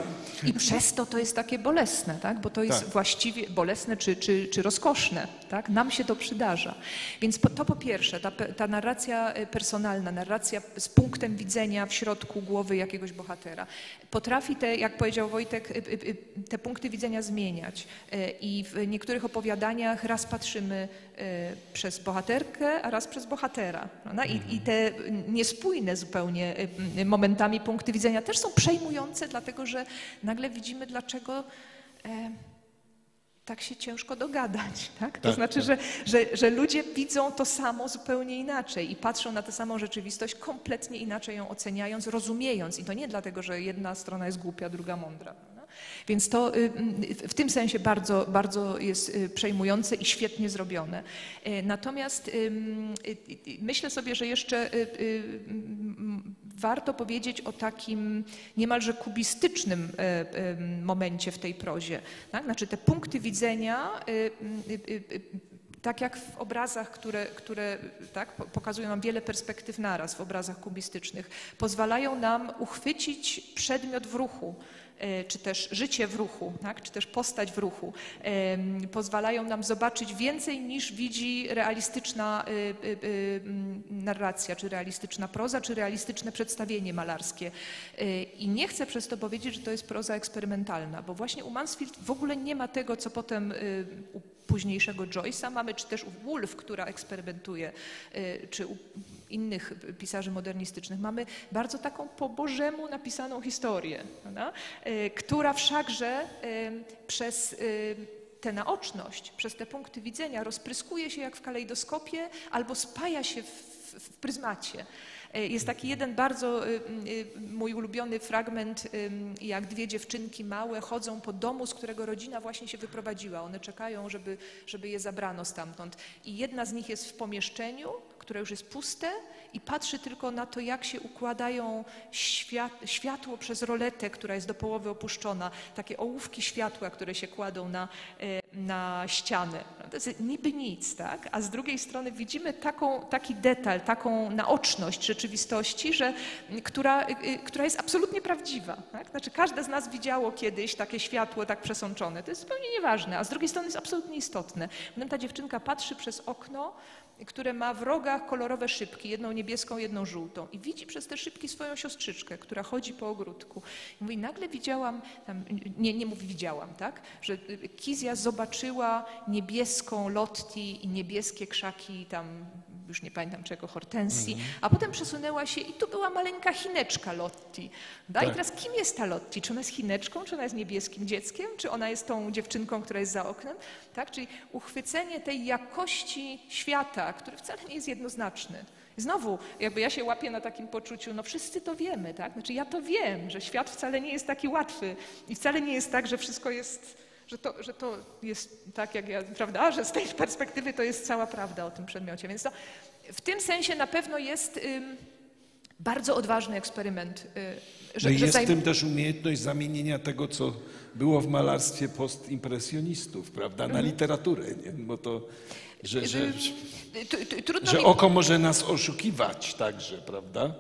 I przez to to jest takie bolesne, tak? Bo to jest Tak. właściwie bolesne czy, czy, czy rozkoszne. Tak? Nam się to przydarza. Więc to po pierwsze, ta, ta narracja e, personalna, narracja z punktem widzenia w środku głowy jakiegoś bohatera, potrafi te, jak powiedział Wojtek, e, e, te punkty widzenia zmieniać. I w niektórych opowiadaniach raz patrzymy przez bohaterkę, a raz przez bohatera. Prawda? I, I te niespójne zupełnie momentami punkty widzenia też są przejmujące, dlatego że nagle widzimy, dlaczego e, tak się ciężko dogadać. Tak? To Tak, znaczy, tak. Że, że, że ludzie widzą to samo zupełnie inaczej i patrzą na tę samą rzeczywistość kompletnie inaczej ją oceniając, rozumiejąc. I to nie dlatego, że jedna strona jest głupia, druga mądra. Więc to y, w tym sensie bardzo, bardzo jest y, przejmujące i świetnie zrobione. Y, Natomiast y, myślę sobie, że jeszcze mm, warto powiedzieć o takim niemalże kubistycznym e, momencie w tej prozie. Tak? Znaczy te punkty widzenia, tak jak w obrazach, które, które tak, po- pokazują nam wiele perspektyw naraz w obrazach kubistycznych, pozwalają nam uchwycić przedmiot w ruchu e, czy też życie w ruchu, tak? czy też postać w ruchu, pozwalają nam zobaczyć więcej niż widzi realistyczna y, mm, narracja, czy realistyczna proza, czy realistyczne przedstawienie malarskie. I nie chcę przez to powiedzieć, że to jest proza eksperymentalna, bo właśnie u Mansfield w ogóle nie ma tego, co potem późniejszego Joyce'a mamy, czy też u Woolf, która eksperymentuje, y, czy u innych pisarzy modernistycznych. Mamy bardzo taką po Bożemu napisaną historię, prawda? Y, która wszakże y, przez tę naoczność, przez te punkty widzenia rozpryskuje się jak w kalejdoskopie albo spaja się w, w, w pryzmacie. E, Jest taki jeden bardzo y, y, mój ulubiony fragment, y, jak dwie dziewczynki małe chodzą po domu, z którego rodzina właśnie się wyprowadziła. One czekają, żeby, żeby je zabrano stamtąd. I jedna z nich jest w pomieszczeniu, które już jest puste i patrzy tylko na to, jak się układają świat, światło przez roletę, która jest do połowy opuszczona, takie ołówki światła, które się kładą na, e, na ścianę. No to jest niby nic, tak? A z drugiej strony widzimy taką, taki detal, taką naoczność rzeczywistości, że, która, y, która jest absolutnie prawdziwa. Tak? Znaczy każde z nas widziało kiedyś takie światło tak przesączone. To jest zupełnie nieważne, a z drugiej strony jest absolutnie istotne. Potem ta dziewczynka patrzy przez okno, które ma w rogach kolorowe szybki, jedną niebieską, jedną żółtą. I widzi przez te szybki swoją siostrzyczkę, która chodzi po ogródku. I mówi, nagle widziałam, tam, nie, nie mówi widziałam, tak? Że y, Kizja zobaczyła niebieską Lotti i niebieskie krzaki tam, już nie pamiętam czego, hortensji, a potem przesunęła się i tu była maleńka chineczka Lotti. Da? I Tak. teraz kim jest ta Lotti? Czy ona jest chineczką, czy ona jest niebieskim dzieckiem, czy ona jest tą dziewczynką, która jest za oknem? Tak? Czyli uchwycenie tej jakości świata, który wcale nie jest jednoznaczny. Znowu, jakby ja się łapię na takim poczuciu, no wszyscy to wiemy, tak? Znaczy ja to wiem, że świat wcale nie jest taki łatwy i wcale nie jest tak, że wszystko jest, że to, że to jest tak, jak ja, prawda, że z tej perspektywy to jest cała prawda o tym przedmiocie. Więc to w tym sensie na pewno jest bardzo odważny eksperyment. Y, No i jest w tym też umiejętność zamienienia tego, co było w malarstwie postimpresjonistów, prawda, Mhm. na literaturę, nie? bo to, że, że, że oko może nas oszukiwać także, prawda?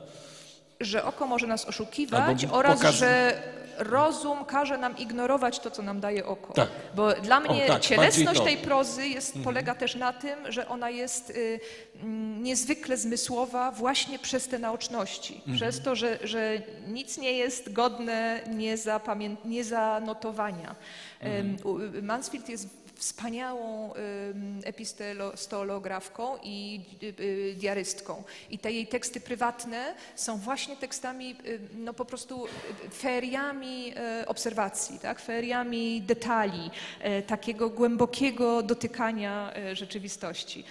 że oko może nas oszukiwać oraz, że rozum każe nam ignorować to, co nam daje oko. Tak. Bo dla mnie tak, cielesność tej prozy jest, polega też na tym, że ona jest y, mm, niezwykle zmysłowa właśnie przez te naoczności. Przez to, że, że nic nie jest godne niezapamię- niezanotowania. U- Mansfield jest wspaniałą epistolografką i y, y, diarystką. I te jej teksty prywatne są właśnie tekstami, y, no po prostu feriami obserwacji, tak? feriami detali, takiego głębokiego dotykania rzeczywistości.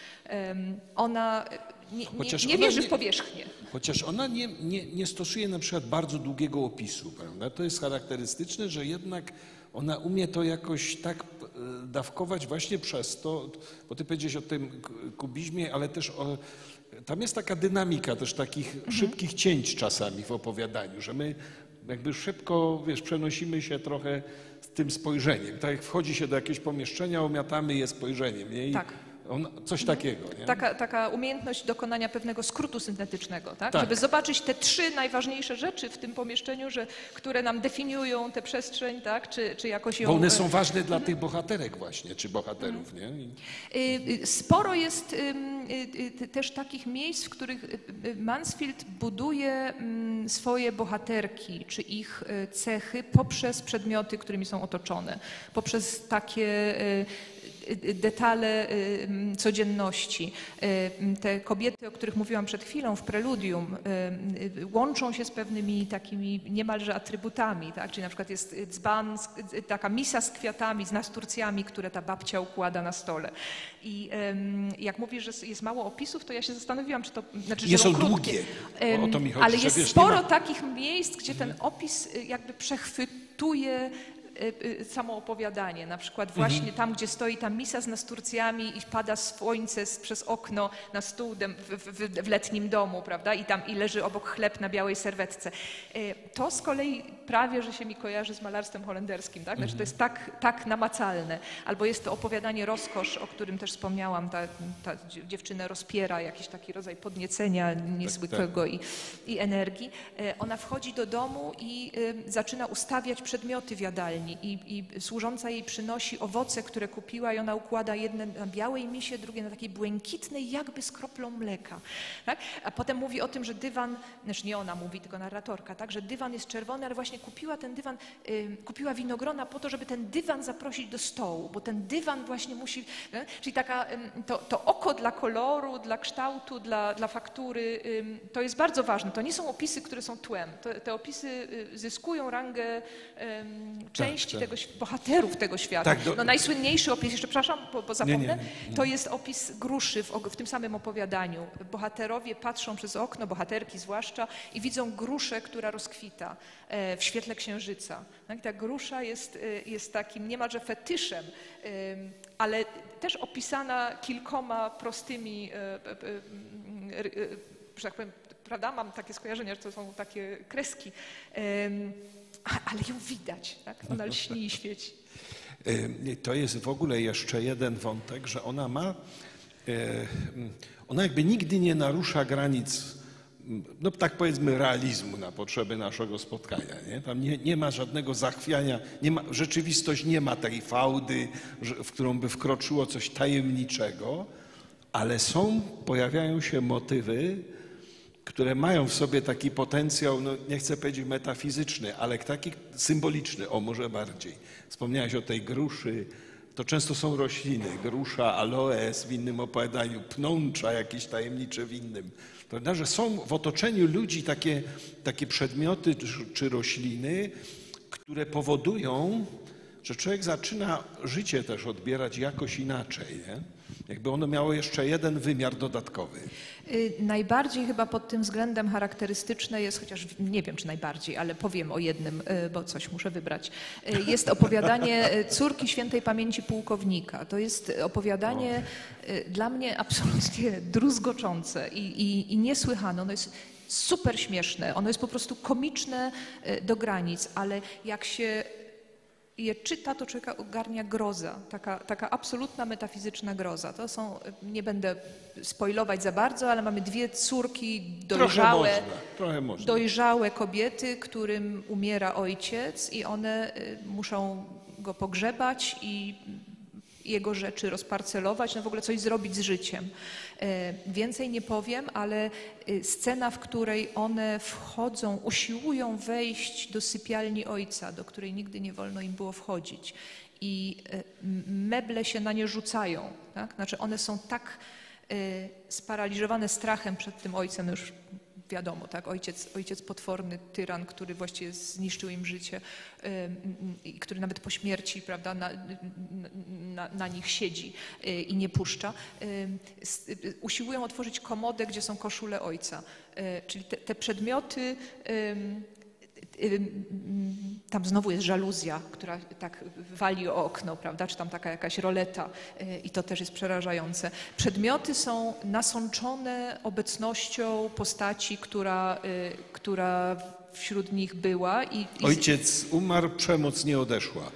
Ona nie, nie, nie wierzy w powierzchnię. Chociaż ona nie, nie, nie stosuje na przykład bardzo długiego opisu, prawda? To jest charakterystyczne, że jednak ona umie to jakoś tak dawkować właśnie przez to, bo ty powiedziałeś o tym kubizmie, ale też o, tam jest taka dynamika też takich szybkich cięć czasami w opowiadaniu, że my jakby szybko, wiesz, przenosimy się trochę z tym spojrzeniem. Tak jak wchodzi się do jakiegoś pomieszczenia, omiatamy je spojrzeniem, nie? I Tak. On, coś takiego. Taka, taka umiejętność dokonania pewnego skrótu syntetycznego, tak? Tak. żeby zobaczyć te trzy najważniejsze rzeczy w tym pomieszczeniu, że, które nam definiują tę przestrzeń, tak? czy, czy jakoś ją... Bo one e, są ważne dla tych bohaterek właśnie, czy bohaterów. Nie? I- Y, y, Sporo jest y, też takich miejsc, w których Mansfield buduje swoje bohaterki czy ich cechy poprzez przedmioty, którymi są otoczone, poprzez takie detale y, mm, codzienności. Y, mm, Te kobiety, o których mówiłam przed chwilą w preludium, y, y, łączą się z pewnymi takimi niemalże atrybutami, tak? czyli na przykład jest y, dzban, y, taka misa z kwiatami, z nasturcjami, które ta babcia układa na stole. I jak mówisz, że jest mało opisów, to ja się zastanowiłam, czy to znaczy, Nie są krótkie. długie. O- to mi chodzi, Ale jest wiesz, sporo ma- takich miejsc, gdzie ten opis y, jakby przechwytuje y, y, samo opowiadanie. Na przykład Mhm. właśnie tam, gdzie stoi ta misa z nasturcjami i pada słońce przez okno na stół w, w, w letnim domu, prawda? I tam i leży obok chleb na białej serwetce. Y, To z kolei prawie, że się mi kojarzy z malarstwem holenderskim, tak? Znaczy to jest tak, tak namacalne. Albo jest to opowiadanie Rozkosz, o którym też wspomniałam, ta, ta dziew- dziewczynę rozpiera jakiś taki rodzaj podniecenia niezwykłego i, i energii. Ona wchodzi do domu i zaczyna ustawiać przedmioty w jadalni i, i służąca jej przynosi owoce, które kupiła i ona układa jedne na białej misie, drugie na takiej błękitnej, jakby z kroplą mleka. Tak? A potem mówi o tym, że dywan, znaczy nie ona mówi, tylko narratorka, tak? że dywan jest czerwony, ale właśnie kupiła ten dywan, kupiła winogrona po to, żeby ten dywan zaprosić do stołu, bo ten dywan właśnie musi, czyli taka, to, to oko dla koloru, dla kształtu, dla, dla faktury, to jest bardzo ważne. To nie są opisy, które są tłem. To, te opisy y, zyskują rangę ym, części tak. tego, bohaterów tego świata. Tak, do- no, najsłynniejszy opis, jeszcze przepraszam, bo, bo zapomnę, nie, to jest opis gruszy w, w tym samym opowiadaniu. Bohaterowie patrzą przez okno, bohaterki zwłaszcza, i widzą gruszę, która rozkwita e, w świetle księżyca. Tak? Ta grusza jest, e, jest takim niemalże fetyszem, em, ale też opisana kilkoma prostymi, e, że tak powiem, prawda? Mam takie skojarzenia, że to są takie kreski, ale ją widać, tak? Ona lśni i świeci. Y, To jest w ogóle jeszcze jeden wątek, że ona ma, y, mm, ona jakby nigdy nie narusza granic, mm, no tak powiedzmy, realizmu na potrzeby naszego spotkania. Nie? Tam nie, nie ma żadnego zachwiania, nie ma, rzeczywistość nie ma tej fałdy, w którą by wkroczyło coś tajemniczego, ale są, pojawiają się motywy, które mają w sobie taki potencjał, no nie chcę powiedzieć metafizyczny, ale taki symboliczny, o może bardziej. Wspomniałeś o tej gruszy, to często są rośliny, grusza, aloes w innym opowiadaniu, pnącza jakieś tajemnicze w innym. Prawda, że są w otoczeniu ludzi takie, takie przedmioty czy, rośliny, które powodują, że człowiek zaczyna życie też odbierać jakoś inaczej. Nie? Jakby ono miało jeszcze jeden wymiar dodatkowy. Y, Najbardziej chyba pod tym względem charakterystyczne jest, chociaż nie wiem czy najbardziej, ale powiem o jednym, y, bo coś muszę wybrać. Y, Jest opowiadanie córki świętej pamięci pułkownika. To jest opowiadanie y, dla mnie absolutnie druzgoczące i, i, i niesłychane. Ono jest super śmieszne, ono jest po prostu komiczne do granic, ale jak się je czyta, to człowieka ogarnia groza, taka, taka absolutna metafizyczna groza. To są, nie będę spoilować za bardzo, ale mamy dwie córki Trochę dojrzałe, można, trochę można. dojrzałe kobiety, którym umiera ojciec i one y, muszą go pogrzebać i jego rzeczy rozparcelować, no w ogóle coś zrobić z życiem. E, Więcej nie powiem, ale y, scena, w której one wchodzą, usiłują wejść do sypialni ojca, do której nigdy nie wolno im było wchodzić i e, meble się na nie rzucają. Tak? Znaczy one są tak e, sparaliżowane strachem przed tym ojcem, no już wiadomo, tak, ojciec, ojciec potworny, tyran, który właściwie zniszczył im życie i który nawet po śmierci, prawda, na, na, na nich siedzi y, i nie puszcza, y, usiłują otworzyć komodę, gdzie są koszule ojca. Y, Czyli te, te przedmioty tam znowu jest żaluzja, która tak wali o okno, prawda, czy tam taka jakaś roleta y, i to też jest przerażające. Przedmioty są nasączone obecnością postaci, która, y, która wśród nich była i, i Ojciec umarł, przemoc nie odeszła.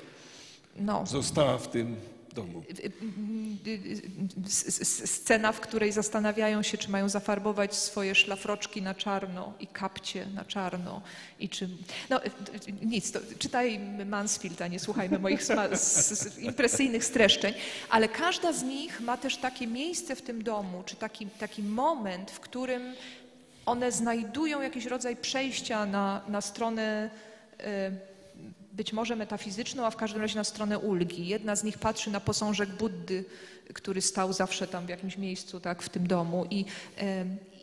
no, Została w tym domu. scena, w której zastanawiają się, czy mają zafarbować swoje szlafroczki na czarno i kapcie na czarno. I czy... No nic, to czytaj Mansfield, a nie słuchajmy moich impresyjnych streszczeń, ale każda z nich ma też takie miejsce w tym domu, czy taki, taki moment, w którym one znajdują jakiś rodzaj przejścia na, na stronę e, być może metafizyczną, a w każdym razie na stronę ulgi. Jedna z nich patrzy na posążek Buddy, który stał zawsze tam w jakimś miejscu, tak, w tym domu i,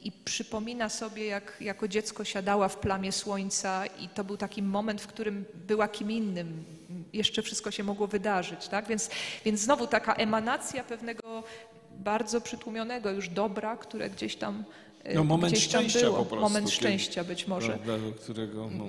i przypomina sobie, jak jako dziecko siadała w plamie słońca i to był taki moment, w którym była kim innym. Jeszcze wszystko się mogło wydarzyć, tak? Więc, więc znowu taka emanacja pewnego bardzo przytłumionego już dobra, które gdzieś tam No, moment gdzieś tam szczęścia było. po prostu, Moment szczęścia być może. Prawda, którego... No,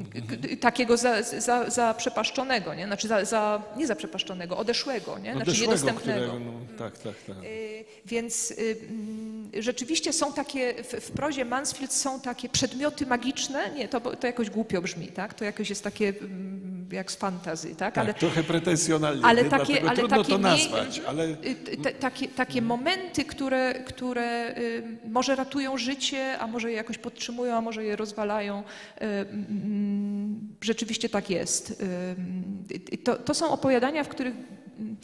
takiego za, za, zaprzepaszczonego, nie? Znaczy za, za, nie zaprzepaszczonego, odeszłego, nie? Znaczy odeszłego, niedostępnego. którego, no, tak, tak, tak. Y, Więc y, mm, rzeczywiście są takie, w, w prozie Mansfield są takie przedmioty magiczne, nie, to, to jakoś głupio brzmi, tak? To jakoś jest takie mm, jak z fantazy, tak? Tak, Ale, trochę pretensjonalnie, ale nie? takie, ale trudno takie to nazwać, ale y, te, takie, takie momenty, które, które y, może ratują życie, a może je jakoś podtrzymują, a może je rozwalają. y, mm, Rzeczywiście tak jest. Y, To, to są opowiadania, w których mm,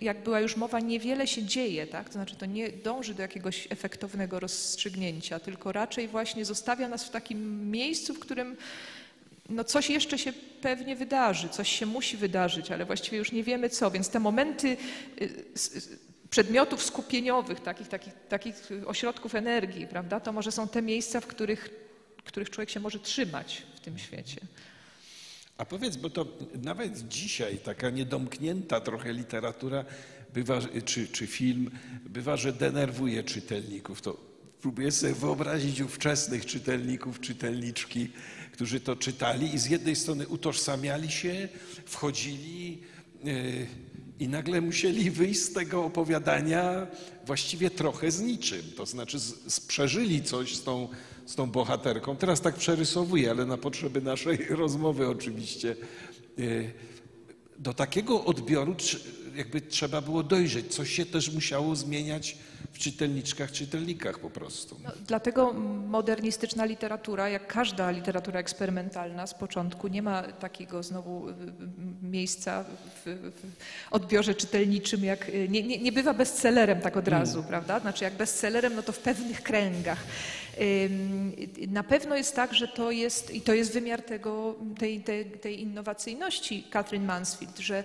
jak była już mowa, niewiele się dzieje, tak? To znaczy to nie dąży do jakiegoś efektownego rozstrzygnięcia, tylko raczej właśnie zostawia nas w takim miejscu, w którym no coś jeszcze się pewnie wydarzy, coś się musi wydarzyć, ale właściwie już nie wiemy co, więc te momenty y, przedmiotów skupieniowych, takich, takich, takich ośrodków energii, prawda, to może są te miejsca, w których, których człowiek się może trzymać w tym świecie. A powiedz, bo to nawet dzisiaj taka niedomknięta trochę literatura bywa, czy, czy film, bywa, że denerwuje czytelników. To próbuję sobie wyobrazić ówczesnych czytelników, czytelniczki, którzy to czytali i z jednej strony utożsamiali się, wchodzili yy, i nagle musieli wyjść z tego opowiadania właściwie trochę z niczym. To znaczy przeżyli coś z tą, z tą bohaterką. Teraz tak przerysowuję, ale na potrzeby naszej rozmowy oczywiście. Yy, do takiego odbioru jakby trzeba było dojrzeć. Coś się też musiało zmieniać w czytelniczkach, czytelnikach po prostu. No, dlatego modernistyczna literatura, jak każda literatura eksperymentalna z początku, nie ma takiego znowu y, y, miejsca w, w odbiorze czytelniczym, jak y, nie, nie, nie bywa bestsellerem tak od razu, prawda? Znaczy jak bestsellerem, no to w pewnych kręgach. Na pewno jest tak, że to jest, i to jest wymiar tego, tej, tej, tej innowacyjności Catherine Mansfield, że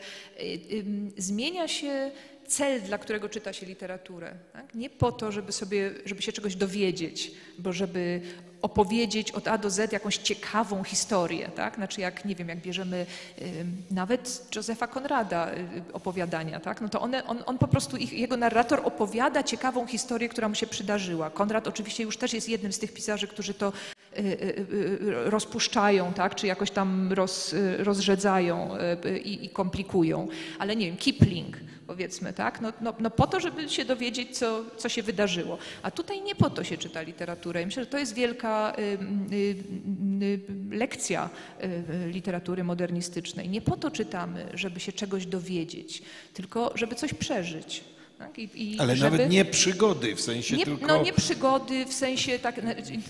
zmienia się cel, dla którego czyta się literaturę. Tak? Nie po to, żeby sobie, żeby się czegoś dowiedzieć, bo żeby opowiedzieć od A do Z jakąś ciekawą historię. Tak? Znaczy jak, nie wiem, jak bierzemy ym, nawet Józefa Konrada y, opowiadania, tak? no to one, on, on po prostu, ich, jego narrator opowiada ciekawą historię, która mu się przydarzyła. Konrad oczywiście już też jest jednym z tych pisarzy, którzy to y, y, y, rozpuszczają, tak? czy jakoś tam roz, y, rozrzedzają y, y, i, i komplikują. Ale nie wiem, Kipling powiedzmy, tak? No, no, no po to, żeby się dowiedzieć, co, co się wydarzyło. A tutaj nie po to się czyta literaturę. I myślę, że to jest wielka y, y, y, lekcja literatury modernistycznej. Nie po to czytamy, żeby się czegoś dowiedzieć, tylko żeby coś przeżyć. Tak? I, i Ale żeby... nawet nie przygody, w sensie Nie, tylko no nie przygody, w sensie tak,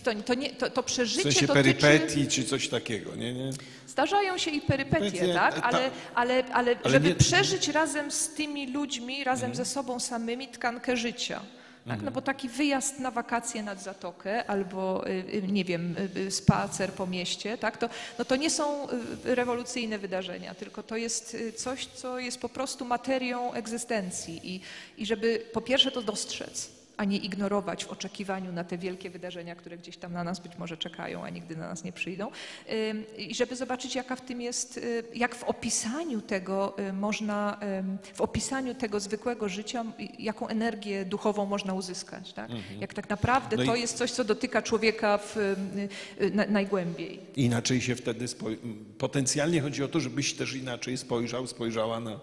to, to, nie, to, to w przeżycie sensie dotyczy... perypetii czy coś takiego, nie? nie? Zdarzają się i perypetie, tak? ta- Ale, ale, ale, żeby nie- przeżyć razem z tymi ludźmi, razem ze sobą samymi tkankę życia. Tak? No bo taki wyjazd na wakacje nad zatokę albo, y, y, nie wiem, y, spacer po mieście, tak? to, no to nie są rewolucyjne wydarzenia, tylko to jest coś, co jest po prostu materią egzystencji. I, i żeby po pierwsze to dostrzec, a nie ignorować w oczekiwaniu na te wielkie wydarzenia, które gdzieś tam na nas być może czekają, a nigdy na nas nie przyjdą. I żeby zobaczyć, jaka w tym jest, y, jak w opisaniu tego y, można, w opisaniu tego zwykłego życia, jaką energię duchową można uzyskać. Tak? Jak tak naprawdę No i- to jest coś, co dotyka człowieka w, y, na, najgłębiej. Inaczej się wtedy, spoj- potencjalnie chodzi o to, żebyś też inaczej spojrzał, spojrzała na,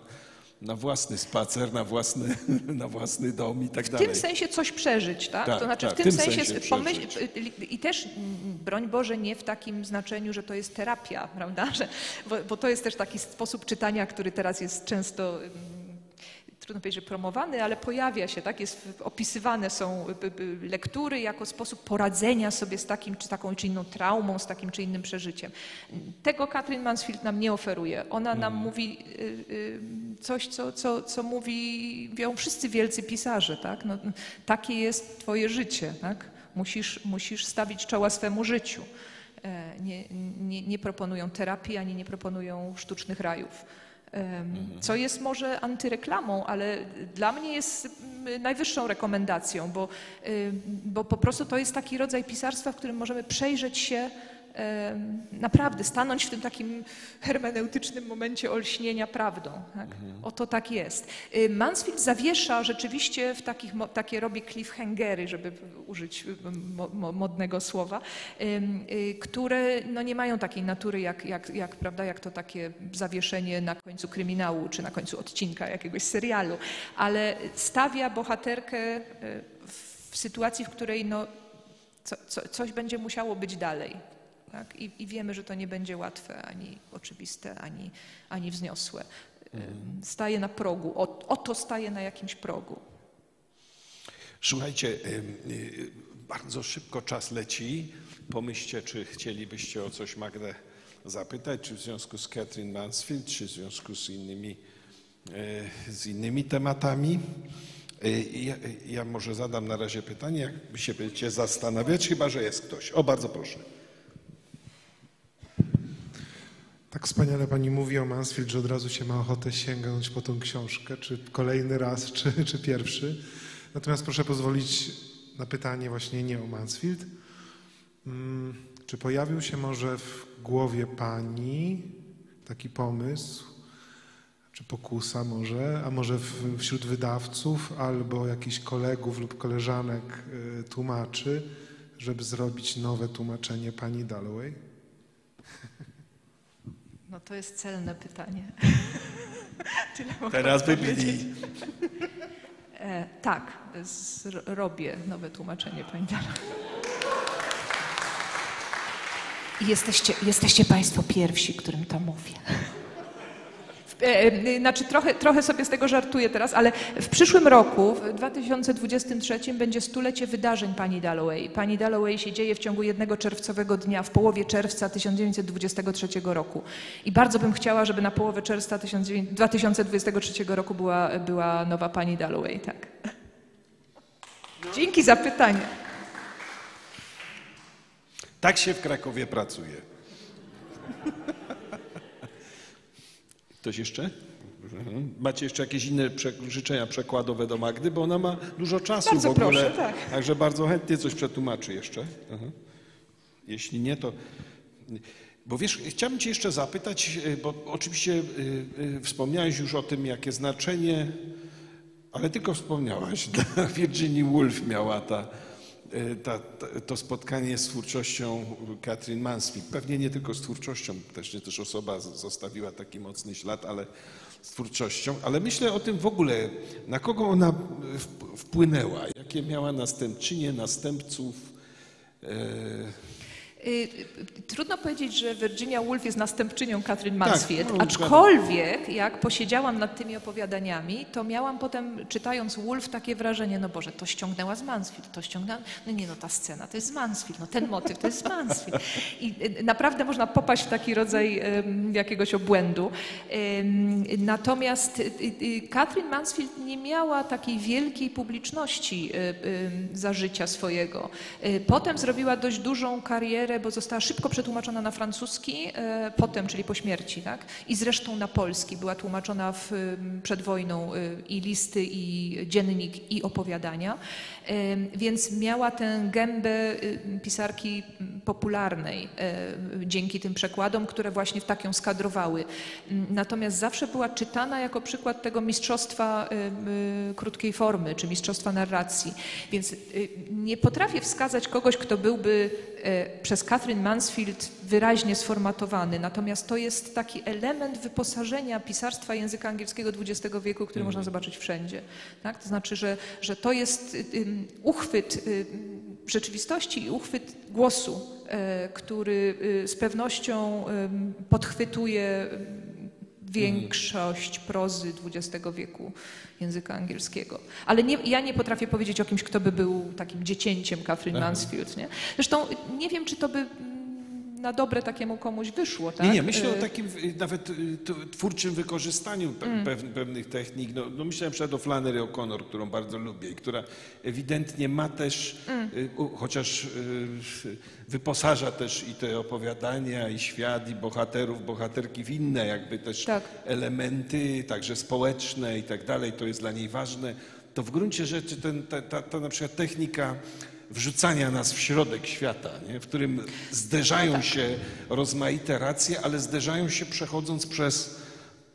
na własny spacer, na własny, na własny dom i tak W dalej. tym sensie coś przeżyć, tak? Tak, to znaczy tak, w tym, w tym sensie, sensie pomyśl, i też broń Boże nie w takim znaczeniu, że to jest terapia, prawda? Że, bo, bo to jest też taki sposób czytania, który teraz jest często trudno powiedzieć, że promowany, ale pojawia się, tak? Jest, opisywane są y, lektury jako sposób poradzenia sobie z takim czy taką czy inną traumą, z takim czy innym przeżyciem. Tego Katrin Mansfield nam nie oferuje. Ona nam mówi y, y, coś, co, co, co mówią wszyscy wielcy pisarze, tak? No, takie jest twoje życie, tak? Musisz, musisz stawić czoła swemu życiu. E, Nie, nie, nie proponują terapii, ani nie proponują sztucznych rajów. Em, Co jest może antyreklamą, ale dla mnie jest mm, najwyższą rekomendacją, bo, bo po prostu to jest taki rodzaj pisarstwa, w którym możemy przejrzeć się naprawdę, stanąć w tym takim hermeneutycznym momencie olśnienia prawdą. Tak? Oto tak jest. Mansfield zawiesza rzeczywiście w takich, takie robi cliffhangery, żeby użyć mo, mo, modnego słowa, y, które no, nie mają takiej natury jak, jak, jak, prawda, jak to takie zawieszenie na końcu kryminału czy na końcu odcinka jakiegoś serialu, ale stawia bohaterkę y, w sytuacji, w której no, co, co, coś będzie musiało być dalej. Tak? I, I wiemy, że to nie będzie łatwe, ani oczywiste, ani, ani wzniosłe. Ym, Staje na progu, o, oto staje na jakimś progu. Słuchajcie, y, bardzo szybko czas leci. Pomyślcie, czy chcielibyście o coś Magdę zapytać, czy w związku z Catherine Mansfield, czy w związku z innymi, e, z innymi tematami. E, Ja, ja może zadam na razie pytanie, jakby się będziecie zastanawiać, chyba że jest ktoś. O, bardzo proszę. Tak wspaniale pani mówi o Mansfield, że od razu się ma ochotę sięgnąć po tą książkę, czy kolejny raz, czy, czy pierwszy. Natomiast proszę pozwolić na pytanie właśnie nie o Mansfield. Mm, Czy pojawił się może w głowie pani taki pomysł, czy pokusa może, a może wśród wydawców albo jakichś kolegów lub koleżanek y, tłumaczy, żeby zrobić nowe tłumaczenie pani Dalloway? No to jest celne pytanie. Tyle mogę Teraz byli. E, tak, z, robię nowe tłumaczenie pani. I Jesteście, jesteście Państwo pierwsi, którym to mówię. E, e, Znaczy trochę, trochę sobie z tego żartuję teraz, ale w przyszłym roku, w 2023, będzie stulecie wydarzeń pani Dalloway. Pani Dalloway się dzieje w ciągu jednego czerwcowego dnia, w połowie czerwca 1923 roku. I bardzo bym chciała, żeby na połowę czerwca 19- 2023 roku była, była nowa pani Dalloway. Tak. Dzięki za pytanie. Tak się w Krakowie pracuje. Ktoś jeszcze? Macie jeszcze jakieś inne życzenia przekładowe do Magdy, bo ona ma dużo czasu Bardzo w ogóle. proszę, tak. Także bardzo chętnie coś przetłumaczy jeszcze. Jeśli nie, to. Bo wiesz, chciałbym Cię jeszcze zapytać, y, bo oczywiście y, y, wspomniałeś już o tym, jakie znaczenie, ale tylko wspomniałaś, dla Virginia Woolf miała ta, ta, ta, to spotkanie z twórczością Catherine Mansfield. Pewnie nie tylko z twórczością, też nie też osoba zostawiła taki mocny ślad, ale z twórczością. Ale myślę o tym w ogóle, na kogo ona wp- wpłynęła, jakie miała następczynie, następców. y, Y, Trudno powiedzieć, że Virginia Woolf jest następczynią Katrin Mansfield, no, aczkolwiek jak posiedziałam nad tymi opowiadaniami, to miałam potem, czytając Woolf, takie wrażenie, no Boże, to ściągnęła z Mansfield, to ściągnęła, no nie, no ta scena to jest z Mansfield, no ten motyw to jest z Mansfield. I y, naprawdę można popaść w taki rodzaj jakiegoś obłędu. Natomiast y, y, Katrin Mansfield nie miała takiej wielkiej publiczności y, y, za życia swojego. Y, Potem zrobiła dość dużą karierę, bo została szybko przetłumaczona na francuski, y, potem, czyli po śmierci, tak? I zresztą na polski. Była tłumaczona w, przed wojną y, i listy, i dziennik, i opowiadania. Y, Więc miała tę gębę pisarki popularnej dzięki tym przekładom, które właśnie tak ją skadrowały. Natomiast zawsze była czytana jako przykład tego mistrzostwa krótkiej formy, czy mistrzostwa narracji. Więc nie potrafię wskazać kogoś, kto byłby przez Catherine Mansfield wyraźnie sformatowany. Natomiast to jest taki element wyposażenia pisarstwa języka angielskiego XX wieku, który można zobaczyć wszędzie. Tak? To znaczy, że, że to jest ym, uchwyt y, rzeczywistości i uchwyt głosu, e, który y, z pewnością podchwytuje większość prozy XX wieku języka angielskiego. Ale nie, ja nie potrafię powiedzieć o kimś, kto by był takim dziecięciem Catherine Mansfield. Nie? Zresztą nie wiem, czy to by na dobre takiemu komuś wyszło. Tak? Nie, nie, myślę o Y, takim y, nawet y, twórczym wykorzystaniu pe- Mm. pew- pewnych technik. No, no na przykład o Flannery O'Connor, którą bardzo lubię i która ewidentnie ma też, Mm. chociaż wyposaża też i te opowiadania, i świat, i bohaterów, bohaterki w inne jakby też Tak. elementy, także społeczne i tak dalej, to jest dla niej ważne, to w gruncie rzeczy ten, ta, ta, ta na przykład technika wrzucania nas w środek świata, nie? w którym zderzają się rozmaite racje, ale zderzają się przechodząc przez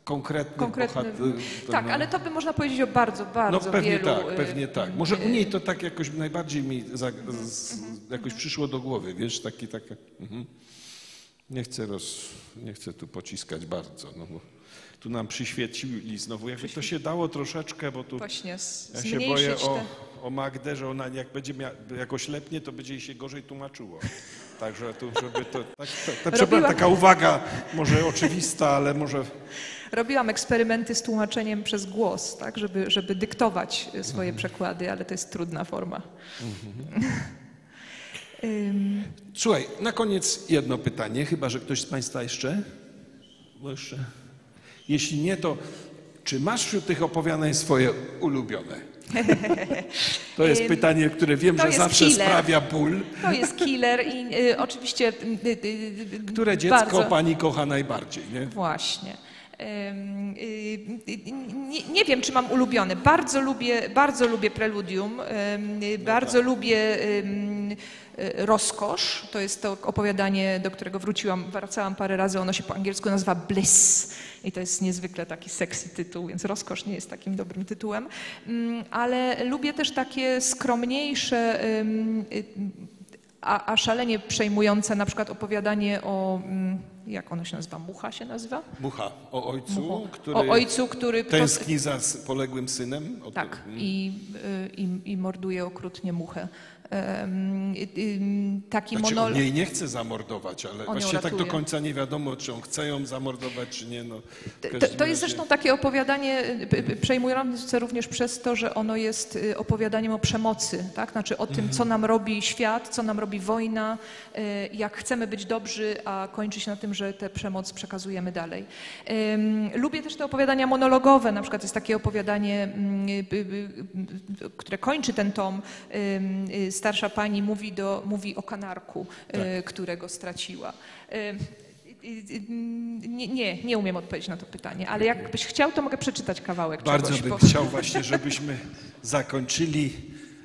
konkretny, Konkretny. bohater. Tak, no. ale to by można powiedzieć o bardzo, bardzo No pewnie wielu. tak, y, pewnie tak. Może u niej to tak jakoś najbardziej mi za, z, jakoś przyszło do głowy, wiesz, takie, takie. Mhm. Nie chcę roz, nie chcę tu pociskać bardzo, no bo tu nam przyświecili znowu. Jakby to się dało troszeczkę, bo tu Właśnie ja się boję o, te... o Magdę, że ona jak będzie mia, jakoś lepnie, to będzie jej się gorzej tłumaczyło. Także tu, żeby to, tak, tak, tak, przepraszam, Robiła- taka uwaga, może oczywista, ale może Robiłam eksperymenty z tłumaczeniem przez głos, tak, żeby, żeby dyktować swoje Mhm. przekłady, ale to jest trudna forma. Ym, Słuchaj, na koniec jedno pytanie, chyba że ktoś z Państwa jeszcze? Bo jeszcze. Jeśli nie, to czy masz wśród tych opowiadań swoje ulubione? To jest pytanie, które wiem, to że zawsze killer. sprawia ból. To jest killer i y, oczywiście... y, y, y, Które dziecko bardzo, Pani kocha najbardziej, nie? Właśnie. Y, y, Nie, nie wiem, czy mam ulubione. Bardzo lubię, bardzo lubię Preludium, y, bardzo lubię ym, y, Rozkosz. To jest to opowiadanie, do którego wróciłam, wracałam parę razy. Ono się po angielsku nazywa Bliss i to jest niezwykle taki sexy tytuł, więc Rozkosz nie jest takim dobrym tytułem. Ym, Ale lubię też takie skromniejsze y, a, a szalenie przejmujące na przykład opowiadanie o, mm, jak ono się nazywa, Mucha się nazywa? Mucha o ojcu, który O ojcu, który tęskni za poległym synem. Tak, i, y, i, i morduje okrutnie muchę. Taki Znaczy, on monolog. jej nie chce zamordować, ale ją właściwie tak do końca nie wiadomo, czy on chce ją zamordować, czy nie. No, To, to jest razie- zresztą takie opowiadanie przejmujące również przez to, że ono jest y, opowiadaniem o przemocy, tak? Znaczy o tym, co nam robi świat, co nam robi wojna, y, jak chcemy być dobrzy, a kończy się na tym, że tę przemoc przekazujemy dalej. Lubię też te opowiadania monologowe, na przykład jest takie opowiadanie, mm, y, które kończy ten tom. Starsza pani mówi, do, mówi o kanarku, y, którego straciła. Y, y, Nie, nie, nie umiem odpowiedzieć na to pytanie, ale jakbyś chciał, to mogę przeczytać kawałek Bardzo czegoś. bym bo- chciał właśnie, żebyśmy zakończyli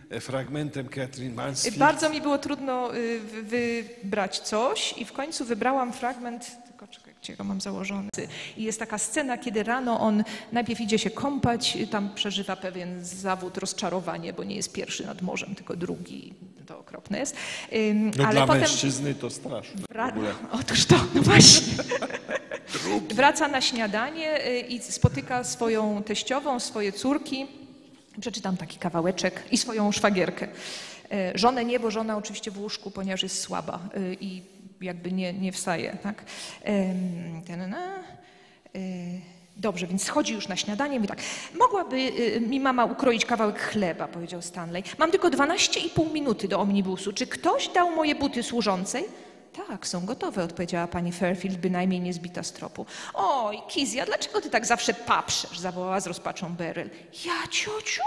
e, fragmentem Catherine Mansfield. Bardzo mi było trudno y, wy- wybrać coś i w końcu wybrałam fragment, gdzie go mam założony. I jest taka scena, kiedy rano on najpierw idzie się kąpać, tam przeżywa pewien zawód, rozczarowanie, bo nie jest pierwszy nad morzem, tylko drugi, to okropne jest. Ym, no ale dla potem... mężczyzny to straszne. Wra-. Otóż to, no właśnie. Wraca na śniadanie y, i spotyka swoją teściową, swoje córki. Przeczytam taki kawałeczek i swoją szwagierkę. Y, Żonę nie, bo żona oczywiście w łóżku, ponieważ jest słaba y, i jakby nie, nie wstaje. Tak? Y, Dobrze, więc schodzi już na śniadanie i tak, mogłaby y, mi mama ukroić kawałek chleba, powiedział Stanley. Mam tylko 12,5 minuty do omnibusu. Czy ktoś dał moje buty służącej? Tak, są gotowe, odpowiedziała pani Fairfield, bynajmniej nie zbita z tropu. Oj, Kizja, dlaczego ty tak zawsze paprzesz? zawołała z rozpaczą Beryl. Ja, ciociu?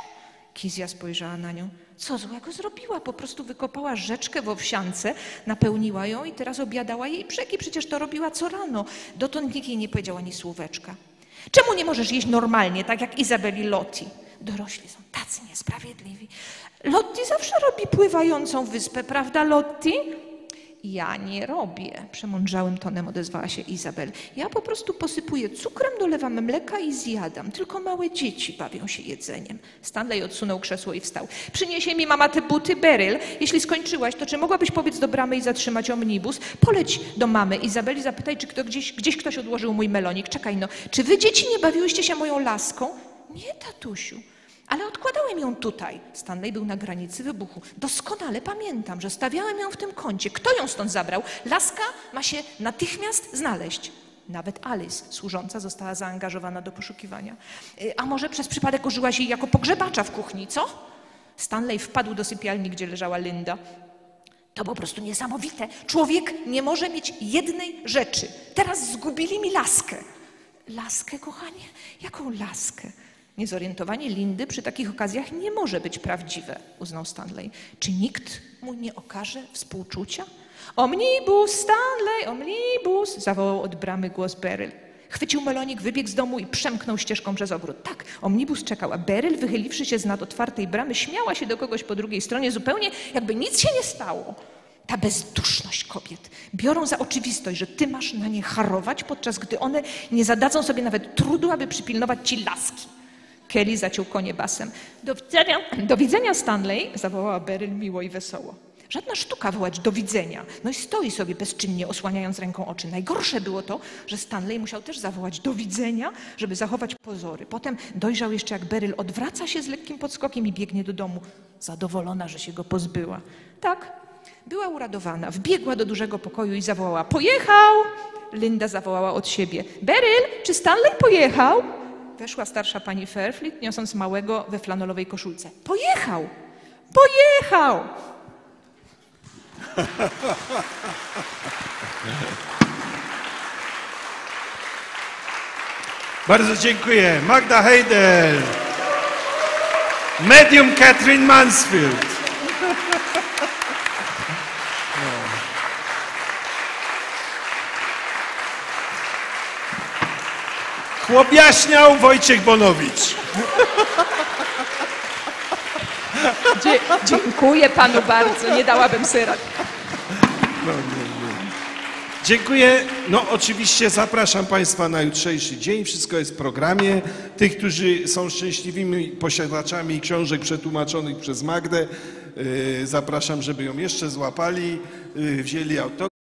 Kizja spojrzała na nią. Co złego zrobiła? Po prostu wykopała rzeczkę w owsiance, napełniła ją i teraz obiadała jej brzegi. Przecież to robiła co rano. Dotąd nikt jej nie powiedział ani słóweczka. Czemu nie możesz jeść normalnie, tak jak Izabeli Lotti? Dorośli są tacy niesprawiedliwi. Lotti zawsze robi pływającą wyspę, prawda, Lotti? Ja nie robię, przemądrzałym tonem odezwała się Izabel. Ja po prostu posypuję cukrem, dolewam mleka i zjadam. Tylko małe dzieci bawią się jedzeniem. Stanley odsunął krzesło i wstał. Przyniesie mi mama te buty, Beryl. Jeśli skończyłaś, to czy mogłabyś pobiec do bramy i zatrzymać omnibus? Poleć do mamy Izabeli, zapytaj, czy kto, gdzieś, gdzieś ktoś odłożył mój melonik. Czekaj no, czy wy dzieci nie bawiłyście się moją laską? Nie, tatusiu. Ale odkładałem ją tutaj. Stanley był na granicy wybuchu. Doskonale pamiętam, że stawiałem ją w tym kącie. Kto ją stąd zabrał? Laska ma się natychmiast znaleźć. Nawet Alice, służąca, została zaangażowana do poszukiwania. Y, A może przez przypadek użyłaś jej jako pogrzebacza w kuchni, co? Stanley wpadł do sypialni, gdzie leżała Linda. To po prostu niesamowite. Człowiek nie może mieć jednej rzeczy. Teraz zgubili mi laskę. Laskę, kochanie? Jaką laskę? Niezorientowanie Lindy przy takich okazjach nie może być prawdziwe, uznał Stanley. Czy nikt mu nie okaże współczucia? Omnibus, Stanley, omnibus, zawołał od bramy głos Beryl. Chwycił melonik, wybiegł z domu i przemknął ścieżką przez ogród. Tak, omnibus czekał, a Beryl, wychyliwszy się z nad otwartej bramy, śmiała się do kogoś po drugiej stronie, zupełnie jakby nic się nie stało. Ta bezduszność kobiet. Biorą za oczywistość, że ty masz na nie harować, podczas gdy one nie zadadzą sobie nawet trudu, aby przypilnować ci laski. Kelly zaciął konie basem. Do widzenia, do widzenia Stanley, zawołała Beryl miło i wesoło. Żadna sztuka wołać do widzenia. No i stoi sobie bezczynnie, osłaniając ręką oczy. Najgorsze było to, że Stanley musiał też zawołać do widzenia, żeby zachować pozory. Potem dojrzał jeszcze, jak Beryl odwraca się z lekkim podskokiem i biegnie do domu, zadowolona, że się go pozbyła. Tak, była uradowana. Wbiegła do dużego pokoju i zawołała: Pojechał! Linda zawołała od siebie: Beryl, czy Stanley pojechał? Weszła starsza pani Fairfleet, niosąc małego we flanelowej koszulce. Pojechał! Pojechał! Bardzo dziękuję. Magda Heidel. Medium Catherine Mansfield. Chłopiaśniał Wojciech Bonowicz. Dzie- dziękuję panu bardzo, nie dałabym sobie rady. Dziękuję. No oczywiście zapraszam Państwa na jutrzejszy dzień. Wszystko jest w programie. Tych, którzy są szczęśliwymi posiadaczami książek przetłumaczonych przez Magdę, yy, zapraszam, żeby ją jeszcze złapali, yy, wzięli autograf.